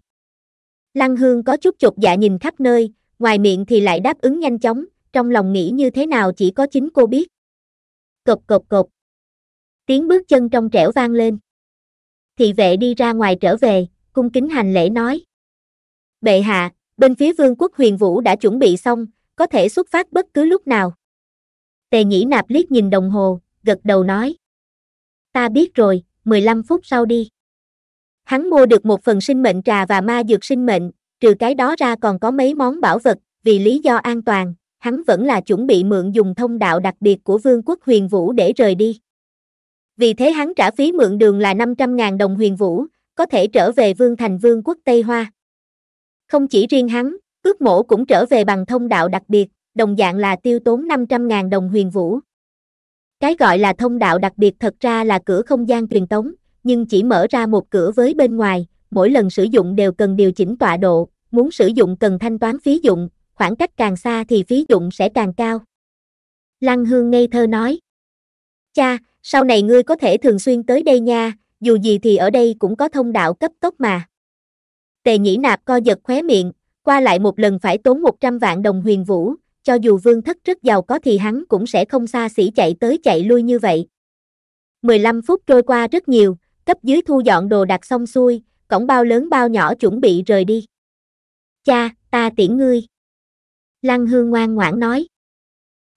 Lăng Hương có chút chột dạ nhìn khắp nơi, ngoài miệng thì lại đáp ứng nhanh chóng, trong lòng nghĩ như thế nào chỉ có chính cô biết. Cộp cộp cộp. Tiếng bước chân trong trẻo vang lên. Thị vệ đi ra ngoài trở về, cung kính hành lễ nói. Bệ hạ, bên phía vương quốc huyền vũ đã chuẩn bị xong, có thể xuất phát bất cứ lúc nào. Tề nhĩ nạp liếc nhìn đồng hồ, gật đầu nói. Ta biết rồi, 15 phút sau đi. Hắn mua được một phần sinh mệnh trà và ma dược sinh mệnh, trừ cái đó ra còn có mấy món bảo vật, vì lý do an toàn, hắn vẫn là chuẩn bị mượn dùng thông đạo đặc biệt của vương quốc huyền vũ để rời đi. Vì thế hắn trả phí mượn đường là 500.000 đồng huyền vũ, có thể trở về vương thành vương quốc Tây Hoa. Không chỉ riêng hắn, ước mổ cũng trở về bằng thông đạo đặc biệt, đồng dạng là tiêu tốn 500.000 đồng huyền vũ. Cái gọi là thông đạo đặc biệt thật ra là cửa không gian truyền tống, nhưng chỉ mở ra một cửa với bên ngoài, mỗi lần sử dụng đều cần điều chỉnh tọa độ, muốn sử dụng cần thanh toán phí dụng, khoảng cách càng xa thì phí dụng sẽ càng cao. Lăng Hương ngây thơ nói. Cha, sau này ngươi có thể thường xuyên tới đây nha, dù gì thì ở đây cũng có thông đạo cấp tốc mà. Tề nhĩ nạp co giật khóe miệng, qua lại một lần phải tốn 100 vạn đồng huyền vũ, cho dù vương thất rất giàu có thì hắn cũng sẽ không xa xỉ chạy tới chạy lui như vậy. 15 phút trôi qua rất nhiều, cấp dưới thu dọn đồ đặt xong xuôi, cổng bao lớn bao nhỏ chuẩn bị rời đi. Cha, ta tiễn ngươi. Lăng hương ngoan ngoãn nói.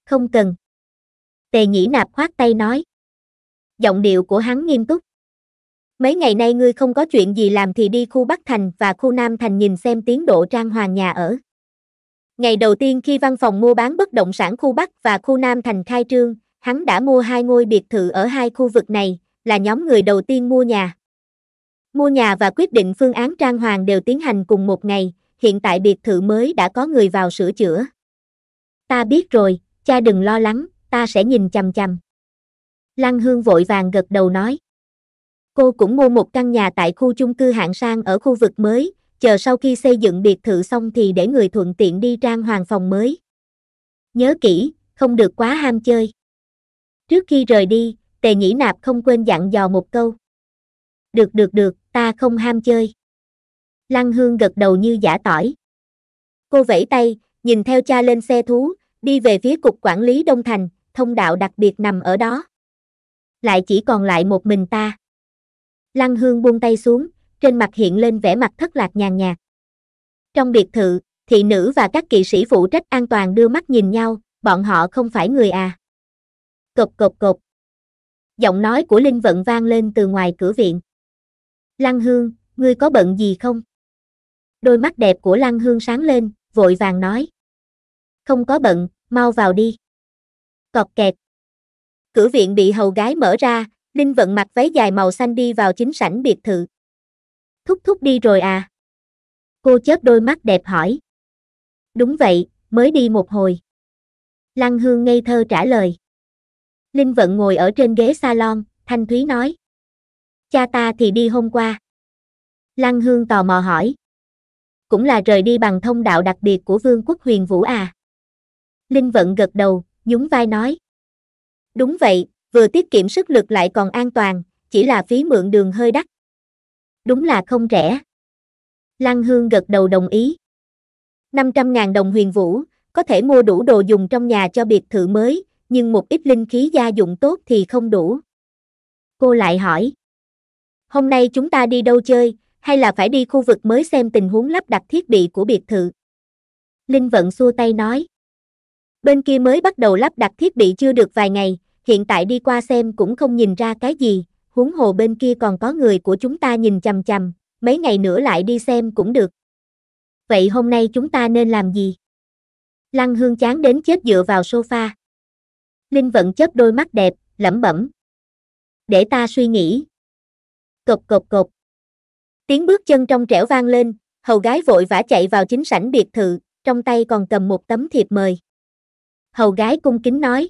Không cần. Tề nhĩ nạp khoát tay nói. Giọng điệu của hắn nghiêm túc. Mấy ngày nay ngươi không có chuyện gì làm thì đi khu Bắc Thành và khu Nam Thành nhìn xem tiến độ trang hoàng nhà ở. Ngày đầu tiên khi văn phòng mua bán bất động sản khu Bắc và khu Nam Thành khai trương, hắn đã mua hai ngôi biệt thự ở hai khu vực này, là nhóm người đầu tiên mua nhà. Mua nhà và quyết định phương án trang hoàng đều tiến hành cùng một ngày, hiện tại biệt thự mới đã có người vào sửa chữa. Ta biết rồi, cha đừng lo lắng, ta sẽ nhìn chằm chằm. Lăng Hương vội vàng gật đầu nói. Cô cũng mua một căn nhà tại khu chung cư hạng sang ở khu vực mới, chờ sau khi xây dựng biệt thự xong thì để người thuận tiện đi trang hoàng phòng mới. Nhớ kỹ, không được quá ham chơi. Trước khi rời đi, Tề Nhĩ Nạp không quên dặn dò một câu. Được được được, ta không ham chơi. Lăng Hương gật đầu như giả tỏi. Cô vẫy tay, nhìn theo cha lên xe thú, đi về phía cục quản lý Đông Thành, thông đạo đặc biệt nằm ở đó. Lại chỉ còn lại một mình ta. Lăng Hương buông tay xuống, trên mặt hiện lên vẻ mặt thất lạc nhàn nhạt. Trong biệt thự, thị nữ và các kỵ sĩ phụ trách an toàn đưa mắt nhìn nhau, bọn họ không phải người à. Cộp cộp cộp. Giọng nói của Linh Vận vang lên từ ngoài cửa viện. Lăng Hương, ngươi có bận gì không? Đôi mắt đẹp của Lăng Hương sáng lên, vội vàng nói. Không có bận, mau vào đi. Cọt kẹt. Cửa viện bị hầu gái mở ra, Linh Vận mặc váy dài màu xanh đi vào chính sảnh biệt thự. Thúc thúc đi rồi à? Cô chớp đôi mắt đẹp hỏi. Đúng vậy, mới đi một hồi. Lăng Hương ngây thơ trả lời. Linh Vận ngồi ở trên ghế salon, Thanh Thúy nói. Cha ta thì đi hôm qua. Lăng Hương tò mò hỏi. Cũng là rời đi bằng thông đạo đặc biệt của Vương quốc huyền Vũ à? Linh Vận gật đầu, nhún vai nói. Đúng vậy, vừa tiết kiệm sức lực lại còn an toàn, chỉ là phí mượn đường hơi đắt. Đúng là không rẻ. Lăng Hương gật đầu đồng ý. 500.000 đồng huyền vũ, có thể mua đủ đồ dùng trong nhà cho biệt thự mới, nhưng một ít linh khí gia dụng tốt thì không đủ. Cô lại hỏi. Hôm nay chúng ta đi đâu chơi, hay là phải đi khu vực mới xem tình huống lắp đặt thiết bị của biệt thự? Linh Vận xua tay nói. Bên kia mới bắt đầu lắp đặt thiết bị chưa được vài ngày, hiện tại đi qua xem cũng không nhìn ra cái gì, huống hồ bên kia còn có người của chúng ta nhìn chằm chằm, mấy ngày nữa lại đi xem cũng được. Vậy hôm nay chúng ta nên làm gì? Lăng Hương chán đến chết dựa vào sofa. Linh Vận chớp đôi mắt đẹp, lẩm bẩm. Để ta suy nghĩ. Cộc cộc cộc. Tiếng bước chân trong trẻo vang lên, hầu gái vội vã chạy vào chính sảnh biệt thự, trong tay còn cầm một tấm thiệp mời. Hầu gái cung kính nói.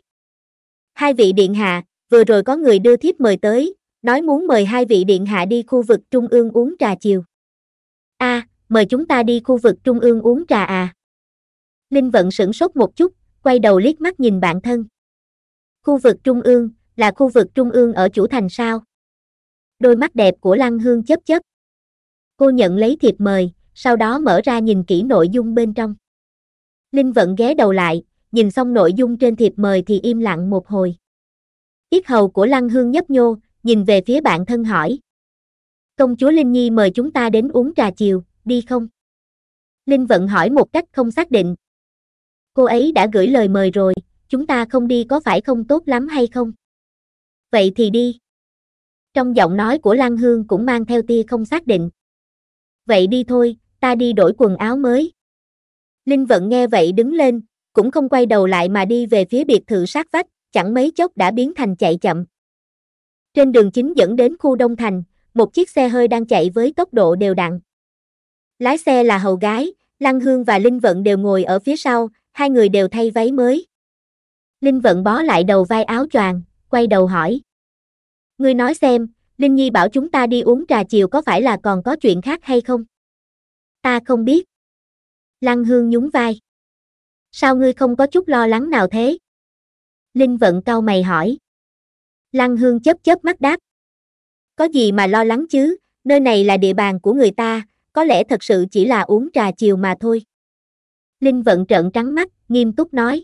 Hai vị điện hạ, vừa rồi có người đưa thiếp mời tới, nói muốn mời hai vị điện hạ đi khu vực trung ương uống trà chiều. A, mời chúng ta đi khu vực trung ương uống trà à? Linh Vận sửng sốt một chút, quay đầu liếc mắt nhìn bạn thân. Khu vực trung ương, là khu vực trung ương ở chủ thành sao? Đôi mắt đẹp của Lăng Hương chớp chớp. Cô nhận lấy thiệp mời, sau đó mở ra nhìn kỹ nội dung bên trong. Linh Vận ghé đầu lại, nhìn xong nội dung trên thiệp mời thì im lặng một hồi. Yết hầu của Lăng Hương nhấp nhô, nhìn về phía bạn thân hỏi. Công chúa Linh Nhi mời chúng ta đến uống trà chiều, đi không? Linh Vận hỏi một cách không xác định. Cô ấy đã gửi lời mời rồi, chúng ta không đi có phải không tốt lắm hay không? Vậy thì đi. Trong giọng nói của Lan Hương cũng mang theo tia không xác định. Vậy đi thôi, ta đi đổi quần áo mới. Linh Vận nghe vậy đứng lên, cũng không quay đầu lại mà đi về phía biệt thự sát vách, chẳng mấy chốc đã biến thành chạy chậm. Trên đường chính dẫn đến khu Đông Thành, một chiếc xe hơi đang chạy với tốc độ đều đặn. Lái xe là hầu gái, Lăng Hương và Linh Vận đều ngồi ở phía sau, hai người đều thay váy mới. Linh Vận bó lại đầu vai áo choàng, quay đầu hỏi. Ngươi nói xem, Linh Nhi bảo chúng ta đi uống trà chiều có phải là còn có chuyện khác hay không? Ta không biết. Lăng Hương nhún vai. Sao ngươi không có chút lo lắng nào thế? Linh Vận cau mày hỏi. Lăng Hương chớp chớp mắt đáp. Có gì mà lo lắng chứ, nơi này là địa bàn của người ta, có lẽ thật sự chỉ là uống trà chiều mà thôi. Linh Vận trợn trắng mắt, nghiêm túc nói.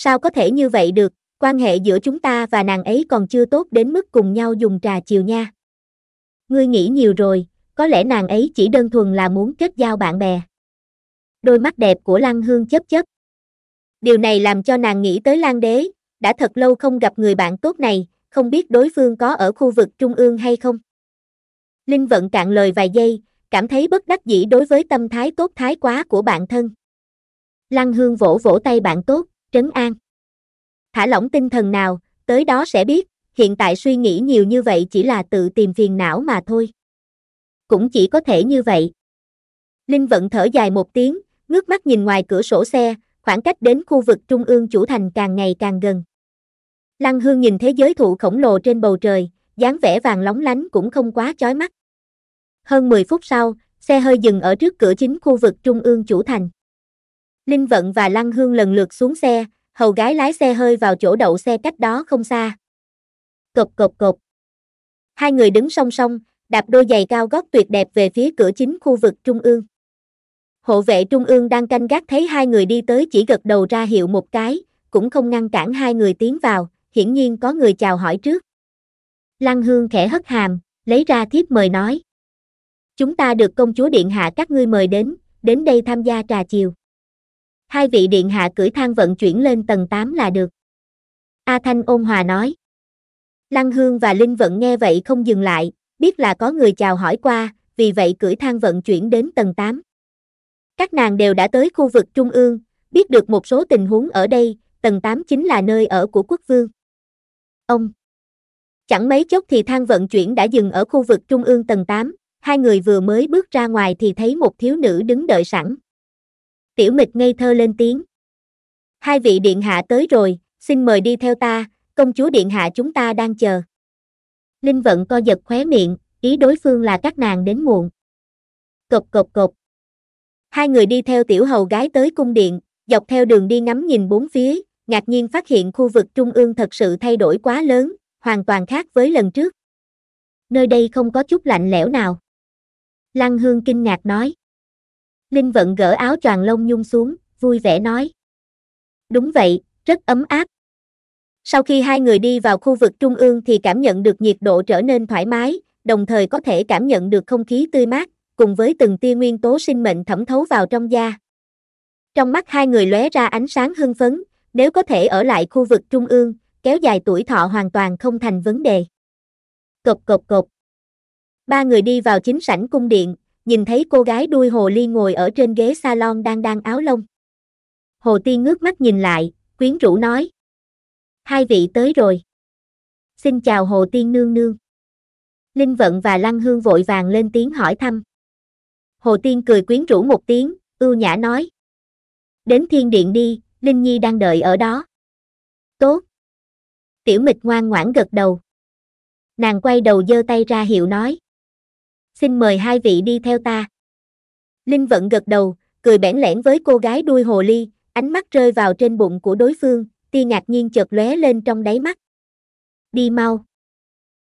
Sao có thể như vậy được, quan hệ giữa chúng ta và nàng ấy còn chưa tốt đến mức cùng nhau dùng trà chiều nha. Ngươi nghĩ nhiều rồi, có lẽ nàng ấy chỉ đơn thuần là muốn kết giao bạn bè. Đôi mắt đẹp của Lăng Hương chớp chớp. Điều này làm cho nàng nghĩ tới Lan Đế, đã thật lâu không gặp người bạn tốt này, không biết đối phương có ở khu vực trung ương hay không. Linh vận cạn lời vài giây, cảm thấy bất đắc dĩ đối với tâm thái tốt thái quá của bạn thân. Lăng Hương vỗ vỗ tay bạn tốt, trấn an. Thả lỏng tinh thần nào, tới đó sẽ biết, hiện tại suy nghĩ nhiều như vậy chỉ là tự tìm phiền não mà thôi. Cũng chỉ có thể như vậy. Linh vận thở dài một tiếng, ngước mắt nhìn ngoài cửa sổ xe, khoảng cách đến khu vực trung ương chủ thành càng ngày càng gần. Lăng Hương nhìn thế giới thụ khổng lồ trên bầu trời, dáng vẻ vàng lóng lánh cũng không quá chói mắt. Hơn 10 phút sau, xe hơi dừng ở trước cửa chính khu vực trung ương chủ thành. Linh Vận và Lăng Hương lần lượt xuống xe, hầu gái lái xe hơi vào chỗ đậu xe cách đó không xa. Cộp cộp cộp. Hai người đứng song song, đạp đôi giày cao gót tuyệt đẹp về phía cửa chính khu vực trung ương. Hộ vệ trung ương đang canh gác thấy hai người đi tới chỉ gật đầu ra hiệu một cái, cũng không ngăn cản hai người tiến vào, hiển nhiên có người chào hỏi trước. Lăng Hương khẽ hất hàm, lấy ra thiếp mời nói. Chúng ta được công chúa điện hạ các ngươi mời đến, đến đây tham gia trà chiều. Hai vị điện hạ cưỡi thang vận chuyển lên tầng 8 là được. A Thanh ôn hòa nói. Lăng Hương và Linh Vận nghe vậy không dừng lại, biết là có người chào hỏi qua, vì vậy cưỡi thang vận chuyển đến tầng 8. Các nàng đều đã tới khu vực trung ương, biết được một số tình huống ở đây, tầng 8 chính là nơi ở của quốc vương. Ông Chẳng mấy chốc thì thang vận chuyển đã dừng ở khu vực trung ương tầng 8, hai người vừa mới bước ra ngoài thì thấy một thiếu nữ đứng đợi sẵn. Tiểu mịch ngây thơ lên tiếng. Hai vị điện hạ tới rồi, xin mời đi theo ta, công chúa điện hạ chúng ta đang chờ. Linh vận co giật khóe miệng, ý đối phương là các nàng đến muộn. Cộc cộc cộc. Hai người đi theo tiểu hầu gái tới cung điện, dọc theo đường đi ngắm nhìn bốn phía, ngạc nhiên phát hiện khu vực trung ương thật sự thay đổi quá lớn, hoàn toàn khác với lần trước. Nơi đây không có chút lạnh lẽo nào. Lăng Hương kinh ngạc nói. Linh vận gỡ áo choàng lông nhung xuống, vui vẻ nói. Đúng vậy, rất ấm áp. Sau khi hai người đi vào khu vực trung ương thì cảm nhận được nhiệt độ trở nên thoải mái, đồng thời có thể cảm nhận được không khí tươi mát, cùng với từng tia nguyên tố sinh mệnh thẩm thấu vào trong da. Trong mắt hai người lóe ra ánh sáng hưng phấn, nếu có thể ở lại khu vực trung ương, kéo dài tuổi thọ hoàn toàn không thành vấn đề. Cộc cộc cộc. Ba người đi vào chính sảnh cung điện, nhìn thấy cô gái đuôi hồ ly ngồi ở trên ghế salon đang đan áo lông. Hồ Tiên ngước mắt nhìn lại, quyến rũ nói. Hai vị tới rồi. Xin chào Hồ Tiên nương nương. Linh Vận và Lăng Hương vội vàng lên tiếng hỏi thăm. Hồ Tiên cười quyến rũ một tiếng, ưu nhã nói. Đến thiên điện đi, Linh Nhi đang đợi ở đó. Tốt. Tiểu mịch ngoan ngoãn gật đầu. Nàng quay đầu giơ tay ra hiệu nói. Xin mời hai vị đi theo ta. Linh Vận gật đầu, cười bẽn lẽn với cô gái đuôi hồ ly, ánh mắt rơi vào trên bụng của đối phương, tia ngạc nhiên chợt lóe lên trong đáy mắt. Đi mau.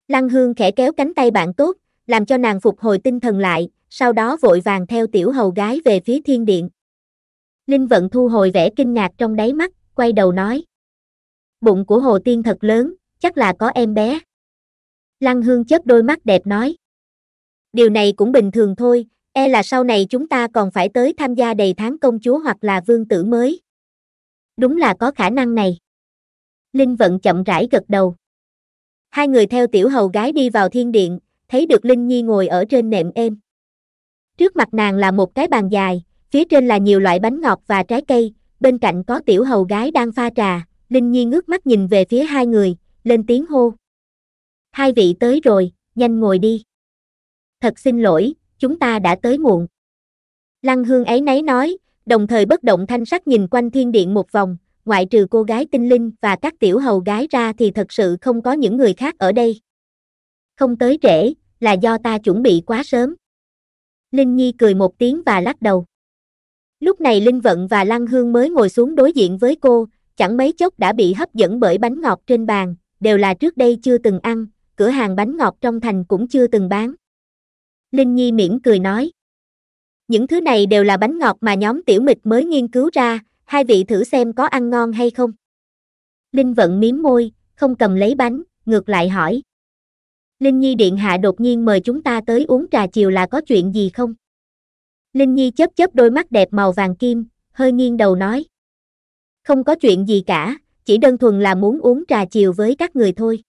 Lăng Hương khẽ kéo cánh tay bạn tốt, làm cho nàng phục hồi tinh thần lại, sau đó vội vàng theo tiểu hầu gái về phía thiên điện. Linh Vận thu hồi vẻ kinh ngạc trong đáy mắt, quay đầu nói. Bụng của Hồ Tiên thật lớn, chắc là có em bé. Lăng Hương chớp đôi mắt đẹp nói. Điều này cũng bình thường thôi, e là sau này chúng ta còn phải tới tham gia đầy tháng công chúa hoặc là vương tử mới. Đúng là có khả năng này. Linh Vận chậm rãi gật đầu. Hai người theo tiểu hầu gái đi vào thiên điện, thấy được Linh Nhi ngồi ở trên nệm êm. Trước mặt nàng là một cái bàn dài, phía trên là nhiều loại bánh ngọt và trái cây, bên cạnh có tiểu hầu gái đang pha trà, Linh Nhi ngước mắt nhìn về phía hai người, lên tiếng hô. Hai vị tới rồi, nhanh ngồi đi. Thật xin lỗi, chúng ta đã tới muộn. Lăng Hương ấy nấy nói, đồng thời bất động thanh sắc nhìn quanh thiên điện một vòng, ngoại trừ cô gái tinh linh và các tiểu hầu gái ra thì thật sự không có những người khác ở đây. Không tới trễ, là do ta chuẩn bị quá sớm. Linh Nhi cười một tiếng và lắc đầu. Lúc này Linh Vận và Lăng Hương mới ngồi xuống đối diện với cô, chẳng mấy chốc đã bị hấp dẫn bởi bánh ngọt trên bàn, đều là trước đây chưa từng ăn, cửa hàng bánh ngọt trong thành cũng chưa từng bán. Linh Nhi mỉm cười nói. Những thứ này đều là bánh ngọt mà nhóm tiểu mịch mới nghiên cứu ra, hai vị thử xem có ăn ngon hay không. Linh vận miếm môi, không cầm lấy bánh, ngược lại hỏi. Linh Nhi điện hạ đột nhiên mời chúng ta tới uống trà chiều là có chuyện gì không? Linh Nhi chớp chớp đôi mắt đẹp màu vàng kim, hơi nghiêng đầu nói. Không có chuyện gì cả, chỉ đơn thuần là muốn uống trà chiều với các người thôi.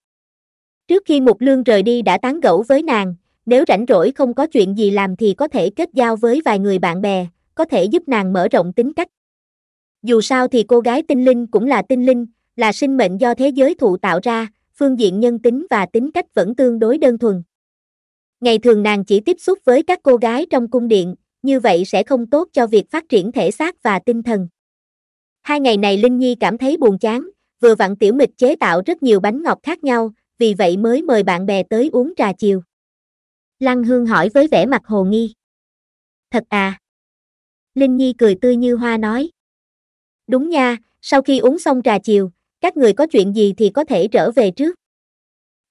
Trước khi Mục Lương rời đi đã tán gẫu với nàng, nếu rảnh rỗi không có chuyện gì làm thì có thể kết giao với vài người bạn bè, có thể giúp nàng mở rộng tính cách. Dù sao thì cô gái tinh linh cũng là tinh linh, là sinh mệnh do thế giới thụ tạo ra, phương diện nhân tính và tính cách vẫn tương đối đơn thuần. Ngày thường nàng chỉ tiếp xúc với các cô gái trong cung điện, như vậy sẽ không tốt cho việc phát triển thể xác và tinh thần. Hai ngày này Linh Nhi cảm thấy buồn chán, vừa vặn tiểu mịch chế tạo rất nhiều bánh ngọt khác nhau, vì vậy mới mời bạn bè tới uống trà chiều. Lăng Hương hỏi với vẻ mặt hồ nghi. Thật à? Linh Nhi cười tươi như hoa nói. Đúng nha, sau khi uống xong trà chiều, các người có chuyện gì thì có thể trở về trước.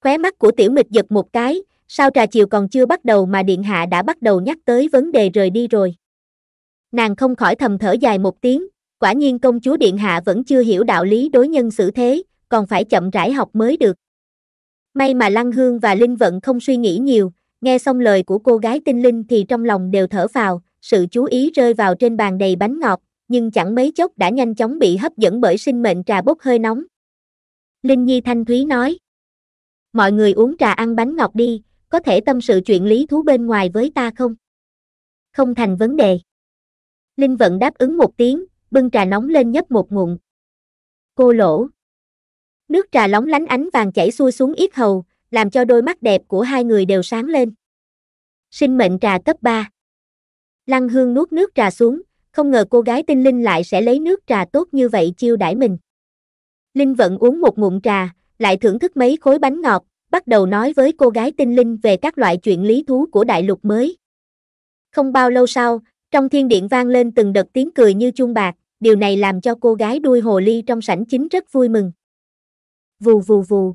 Khóe mắt của tiểu mịch giật một cái, sao trà chiều còn chưa bắt đầu mà điện hạ đã bắt đầu nhắc tới vấn đề rời đi rồi. Nàng không khỏi thầm thở dài một tiếng, quả nhiên công chúa điện hạ vẫn chưa hiểu đạo lý đối nhân xử thế, còn phải chậm rãi học mới được. May mà Lăng Hương và Linh Vận không suy nghĩ nhiều, nghe xong lời của cô gái tinh linh thì trong lòng đều thở phào, sự chú ý rơi vào trên bàn đầy bánh ngọt, nhưng chẳng mấy chốc đã nhanh chóng bị hấp dẫn bởi sinh mệnh trà bốc hơi nóng. Linh Nhi thanh thúy nói. Mọi người uống trà ăn bánh ngọt đi, có thể tâm sự chuyện lý thú bên ngoài với ta không? Không thành vấn đề. Linh Vận đáp ứng một tiếng, bưng trà nóng lên nhấp một ngụm. Cô lỗ. Nước trà lóng lánh ánh vàng chảy xuôi xuống yết hầu, làm cho đôi mắt đẹp của hai người đều sáng lên. Sinh mệnh trà cấp 3. Lăng Hương nuốt nước trà xuống, không ngờ cô gái tinh linh lại sẽ lấy nước trà tốt như vậy chiêu đãi mình. Linh vẫn uống một ngụm trà, lại thưởng thức mấy khối bánh ngọt, bắt đầu nói với cô gái tinh linh về các loại chuyện lý thú của đại lục mới. Không bao lâu sau, trong thiên điện vang lên từng đợt tiếng cười như chuông bạc, điều này làm cho cô gái đuôi hồ ly trong sảnh chính rất vui mừng. Vù vù vù.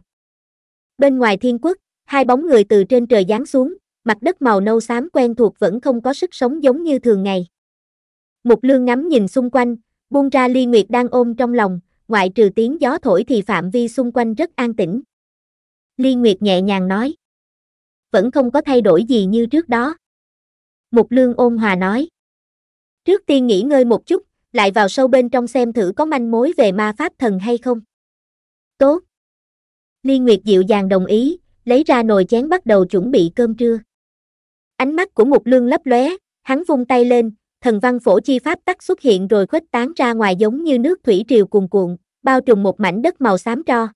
Bên ngoài thiên quốc, hai bóng người từ trên trời giáng xuống, mặt đất màu nâu xám quen thuộc vẫn không có sức sống giống như thường ngày. mục lương ngắm nhìn xung quanh, buông ra ly nguyệt đang ôm trong lòng, ngoại trừ tiếng gió thổi thì phạm vi xung quanh rất an tĩnh. Ly Nguyệt nhẹ nhàng nói. Vẫn không có thay đổi gì như trước đó. Mục Lương ôn hòa nói. Trước tiên nghỉ ngơi một chút, lại vào sâu bên trong xem thử có manh mối về ma pháp thần hay không. Tốt. Liên Nguyệt dịu dàng đồng ý, lấy ra nồi chén bắt đầu chuẩn bị cơm trưa. Ánh mắt của Mục Lương lấp lóe, hắn vung tay lên, thần văn phổ chi pháp tắc xuất hiện rồi khuếch tán ra ngoài giống như nước thủy triều cuồn cuộn, bao trùm một mảnh đất màu xám tro.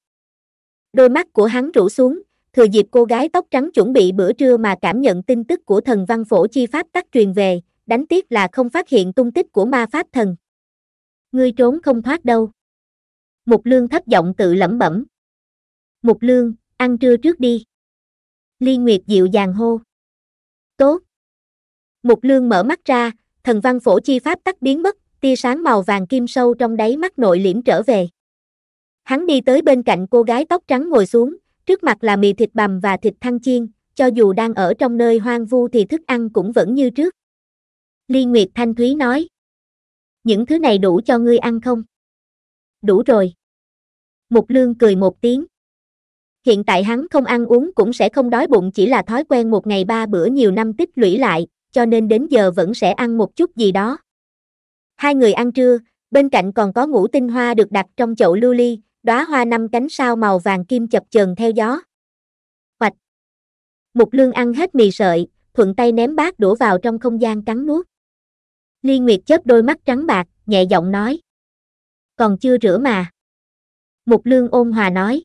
Đôi mắt của hắn rũ xuống, thừa dịp cô gái tóc trắng chuẩn bị bữa trưa mà cảm nhận tin tức của thần văn phổ chi pháp tắc truyền về, đánh tiếc là không phát hiện tung tích của ma pháp thần. Ngươi trốn không thoát đâu. Mục lương thấp giọng tự lẩm bẩm. Mục lương, ăn trưa trước đi. Ly Nguyệt dịu dàng hô. Tốt. Mục lương mở mắt ra, thần văn phổ chi pháp tắt biến mất, tia sáng màu vàng kim sâu trong đáy mắt nội liễm trở về. Hắn đi tới bên cạnh cô gái tóc trắng ngồi xuống, trước mặt là mì thịt bằm và thịt thăng chiên, cho dù đang ở trong nơi hoang vu thì thức ăn cũng vẫn như trước. Ly Nguyệt Thanh Thúy nói. Những thứ này đủ cho ngươi ăn không? Đủ rồi. Mục Lương cười một tiếng. Hiện tại hắn không ăn uống cũng sẽ không đói bụng chỉ là thói quen một ngày ba bữa nhiều năm tích lũy lại, cho nên đến giờ vẫn sẽ ăn một chút gì đó. Hai người ăn trưa, bên cạnh còn có ngũ tinh hoa được đặt trong chậu lưu ly, đóa hoa năm cánh sao màu vàng kim chập chờn theo gió. Hoạch. Mục lương ăn hết mì sợi, thuận tay ném bát đổ vào trong không gian cắn nuốt. Ly Nguyệt chớp đôi mắt trắng bạc, nhẹ giọng nói. Còn chưa rửa mà. Mục lương ôn hòa nói.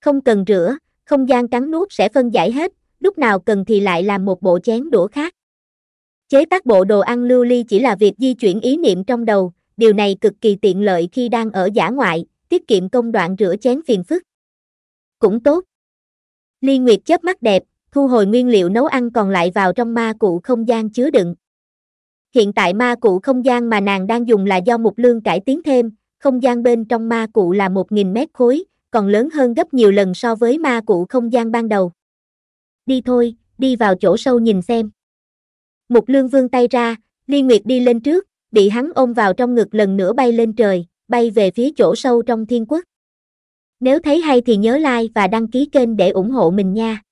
Không cần rửa, không gian cắn nuốt sẽ phân giải hết, lúc nào cần thì lại làm một bộ chén đũa khác. Chế tác bộ đồ ăn lưu ly chỉ là việc di chuyển ý niệm trong đầu, điều này cực kỳ tiện lợi khi đang ở giả ngoại, tiết kiệm công đoạn rửa chén phiền phức. Cũng tốt. Ly Nguyệt chớp mắt đẹp, thu hồi nguyên liệu nấu ăn còn lại vào trong ma cụ không gian chứa đựng. Hiện tại ma cụ không gian mà nàng đang dùng là do Mục lương cải tiến thêm, không gian bên trong ma cụ là 1.000 mét khối, còn lớn hơn gấp nhiều lần so với ma cụ không gian ban đầu. Đi thôi, đi vào chỗ sâu nhìn xem. Một lương vương tay ra, Liên Nguyệt đi lên trước, bị hắn ôm vào trong ngực lần nữa bay lên trời, bay về phía chỗ sâu trong thiên quốc. Nếu thấy hay thì nhớ like và đăng ký kênh để ủng hộ mình nha.